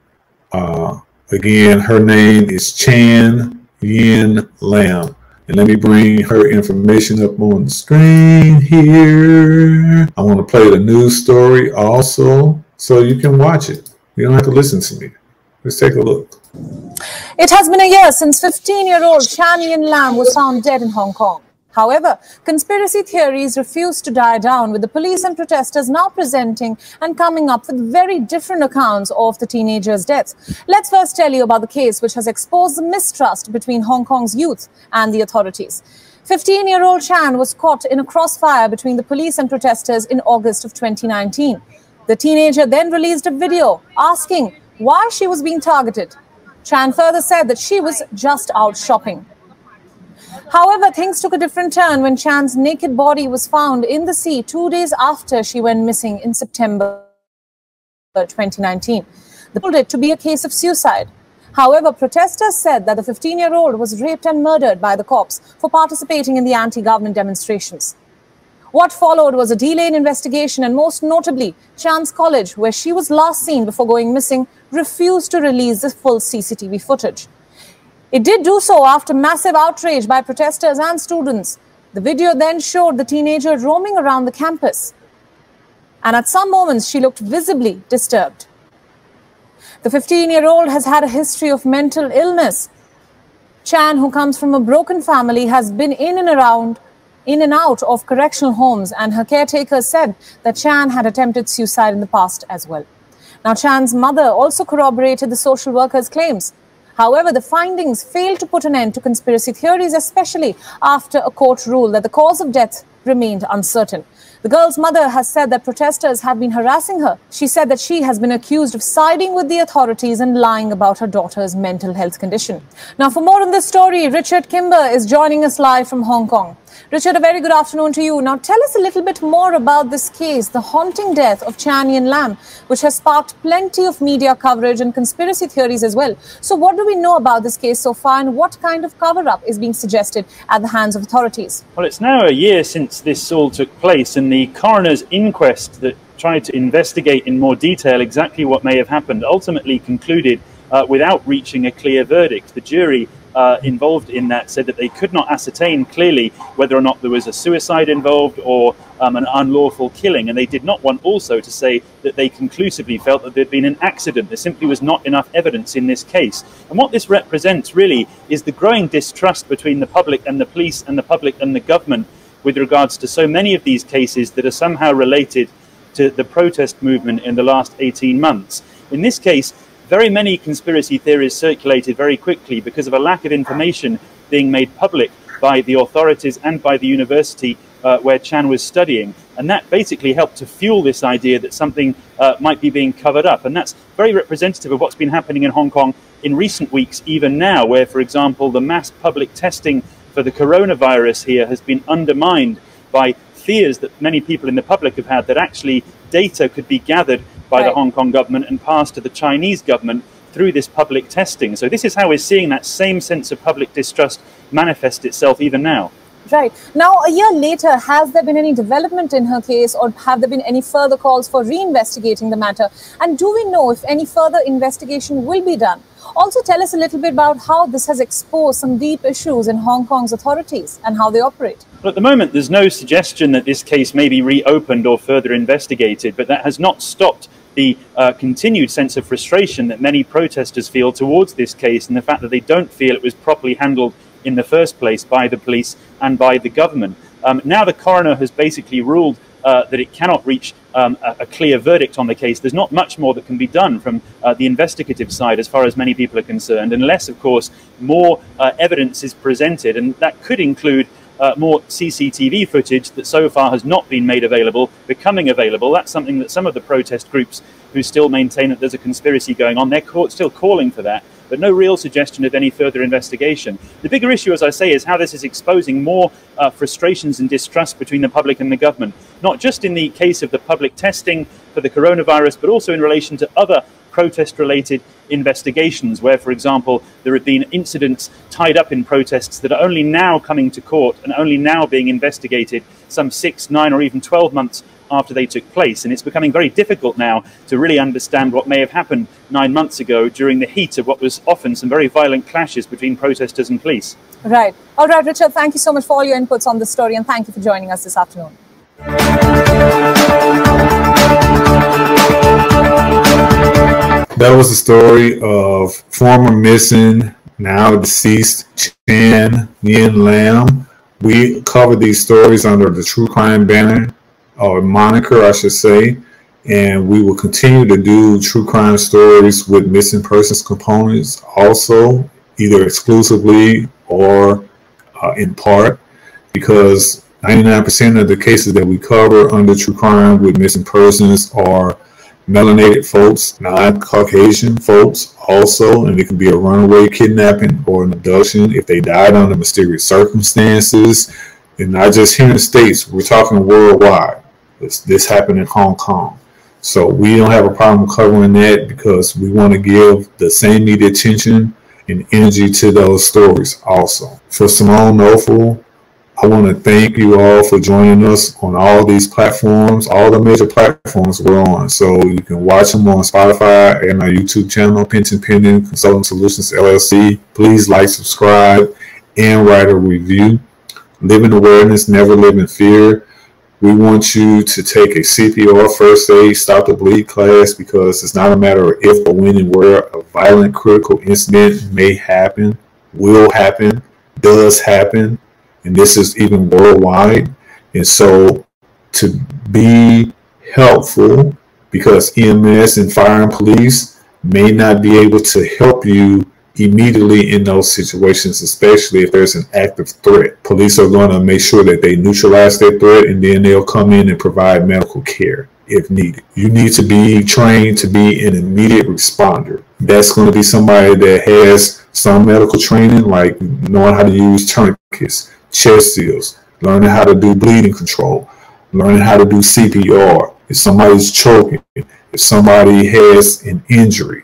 Uh, again, her name is Chan Yin Lam. And let me bring her information up on the screen here. I want to play the news story also so you can watch it. You don't have to listen to me. Let's take a look. It has been a year since 15 year old Chan Yin Lam was found dead in Hong Kong. However, conspiracy theories refuse to die down, with the police and protesters now presenting and coming up with very different accounts of the teenagers' deaths. Let's first tell you about the case which has exposed the mistrust between Hong Kong's youth and the authorities. 15 year old Chan was caught in a crossfire between the police and protesters in August of 2019. The teenager then released a video asking why she was being targeted. Chan further said that she was just out shopping. However, things took a different turn when Chan's naked body was found in the sea two days after she went missing in September 2019. They pulled it to be a case of suicide. However, protesters said that the 15 year old was raped and murdered by the cops for participating in the anti government demonstrations. What followed was a delayed investigation, and most notably, Chan's College, where she was last seen before going missing, refused to release the full CCTV footage. It did do so after massive outrage by protesters and students. The video then showed the teenager roaming around the campus. And at some moments, she looked visibly disturbed. The 15 year old has had a history of mental illness. Chan, who comes from a broken family, has been in and around, in and out of correctional homes, and her caretaker said that Chan had attempted suicide in the past as well. Now, Chan's mother also corroborated the social worker's claims. However, the findings failed to put an end to conspiracy theories, especially after a court ruled that the cause of death remained uncertain. The girl's mother has said that protesters have been harassing her. She said that she has been accused of siding with the authorities and lying about her daughter's mental health condition. Now, for more on this story, Richard Kimber is joining us live from Hong Kong. Richard, a very good afternoon to you. Now, tell us a little bit more about this case, the haunting death of Chan Yin Lam, which has sparked plenty of media coverage and conspiracy theories as well. So, what do we know about this case so far, and what kind of cover up is being suggested at the hands of authorities? Well, it's now a year since this all took place, and the coroner's inquest that tried to investigate in more detail exactly what may have happened ultimately concluded uh, without reaching a clear verdict. The jury uh, involved in that said that they could not ascertain clearly whether or not there was a suicide involved or um, an unlawful killing. And they did not want also to say that they conclusively felt that there'd been an accident. There simply was not enough evidence in this case. And what this represents really is the growing distrust between the public and the police and the public and the government with regards to so many of these cases that are somehow related to the protest movement in the last 18 months. In this case, very many conspiracy theories circulated very quickly because of a lack of information being made public by the authorities and by the university uh, where Chan was studying. And that basically helped to fuel this idea that something uh, might be being covered up. And that's very representative of what's been happening in Hong Kong in recent weeks, even now, where, for example, the mass public testing for the coronavirus here has been undermined by fears that many people in the public have had that actually data could be gathered by right. the Hong Kong government and passed to the Chinese government through this public testing. So this is how we're seeing that same sense of public distrust manifest itself even now. Right. Now, a year later, has there been any development in her case or have there been any further calls for reinvestigating the matter? And do we know if any further investigation will be done? Also, tell us a little bit about how this has exposed some deep issues in Hong Kong's authorities and how they operate. Well, at the moment, there's no suggestion that this case may be reopened or further investigated, but that has not stopped the uh, continued sense of frustration that many protesters feel towards this case and the fact that they don't feel it was properly handled in the first place by the police and by the government. Um, now the coroner has basically ruled uh, that it cannot reach um, a, a, clear verdict on the case. There's not much more that can be done from uh, the investigative side as far as many people are concerned, unless, of course, more uh, evidence is presented. And that could include uh, more CCTV footage that so far has not been made available becoming available. That's something that some of the protest groups who still maintain that there's a conspiracy going on, they're still calling for that, but no real suggestion of any further investigation. The bigger issue, as I say, is how this is exposing more uh, frustrations and distrust between the public and the government, not just in the case of the public testing for the coronavirus, but also in relation to other protest related investigations, where, for example, there have been incidents tied up in protests that are only now coming to court and only now being investigated some six, nine, or even 12 months after they took place. And it's becoming very difficult now to really understand what may have happened nine months ago during the heat of what was often some very violent clashes between protesters and police. Right. All right, Richard, thank you so much for all your inputs on this story and thank you for joining us this afternoon. That was the story of former missing, now deceased Chan Yin Lam We cover these stories under the True Crime banner, or moniker, I should say, and we will continue to do true crime stories with missing persons components also, either exclusively or uh, in part, because 99% of the cases that we cover under true crime with missing persons are melanated folks, non-Caucasian folks also, and it can be a runaway kidnapping or an abduction if they died under mysterious circumstances. And not just here in the States, we're talking worldwide. This, this happened in Hong Kong. So we don't have a problem covering that because we want to give the same needed attention and energy to those stories also. For Simone Nofel, I want to thank you all for joining us on all these platforms, all the major platforms we're on. So you can watch them on Spotify and our YouTube channel, Penton Pending Consulting Solutions LLC. Please like, subscribe, and write a review. Live in awareness, never live in fear. We want you to take a CPR first aid, stop the bleed class because it's not a matter of if, but when and where a violent critical incident may happen, will happen, does happen and this is even worldwide. And so to be helpful, because EMS and fire and police may not be able to help you immediately in those situations, especially if there's an active threat. Police are going to make sure that they neutralize that threat and then they'll come in and provide medical care if needed. You need to be trained to be an immediate responder. That's going to be somebody that has some medical training, like knowing how to use tourniquets, chest seals, learning how to do bleeding control, learning how to do CPR. If somebody's choking, if somebody has an injury,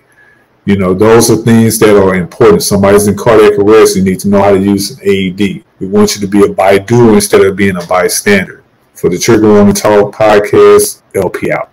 you know, those are things that are important. Somebody's in cardiac arrest, you need to know how to use an AED. We want you to be a bydoer instead of being a bystander. For the Trigger Warning Talk podcast, LP out.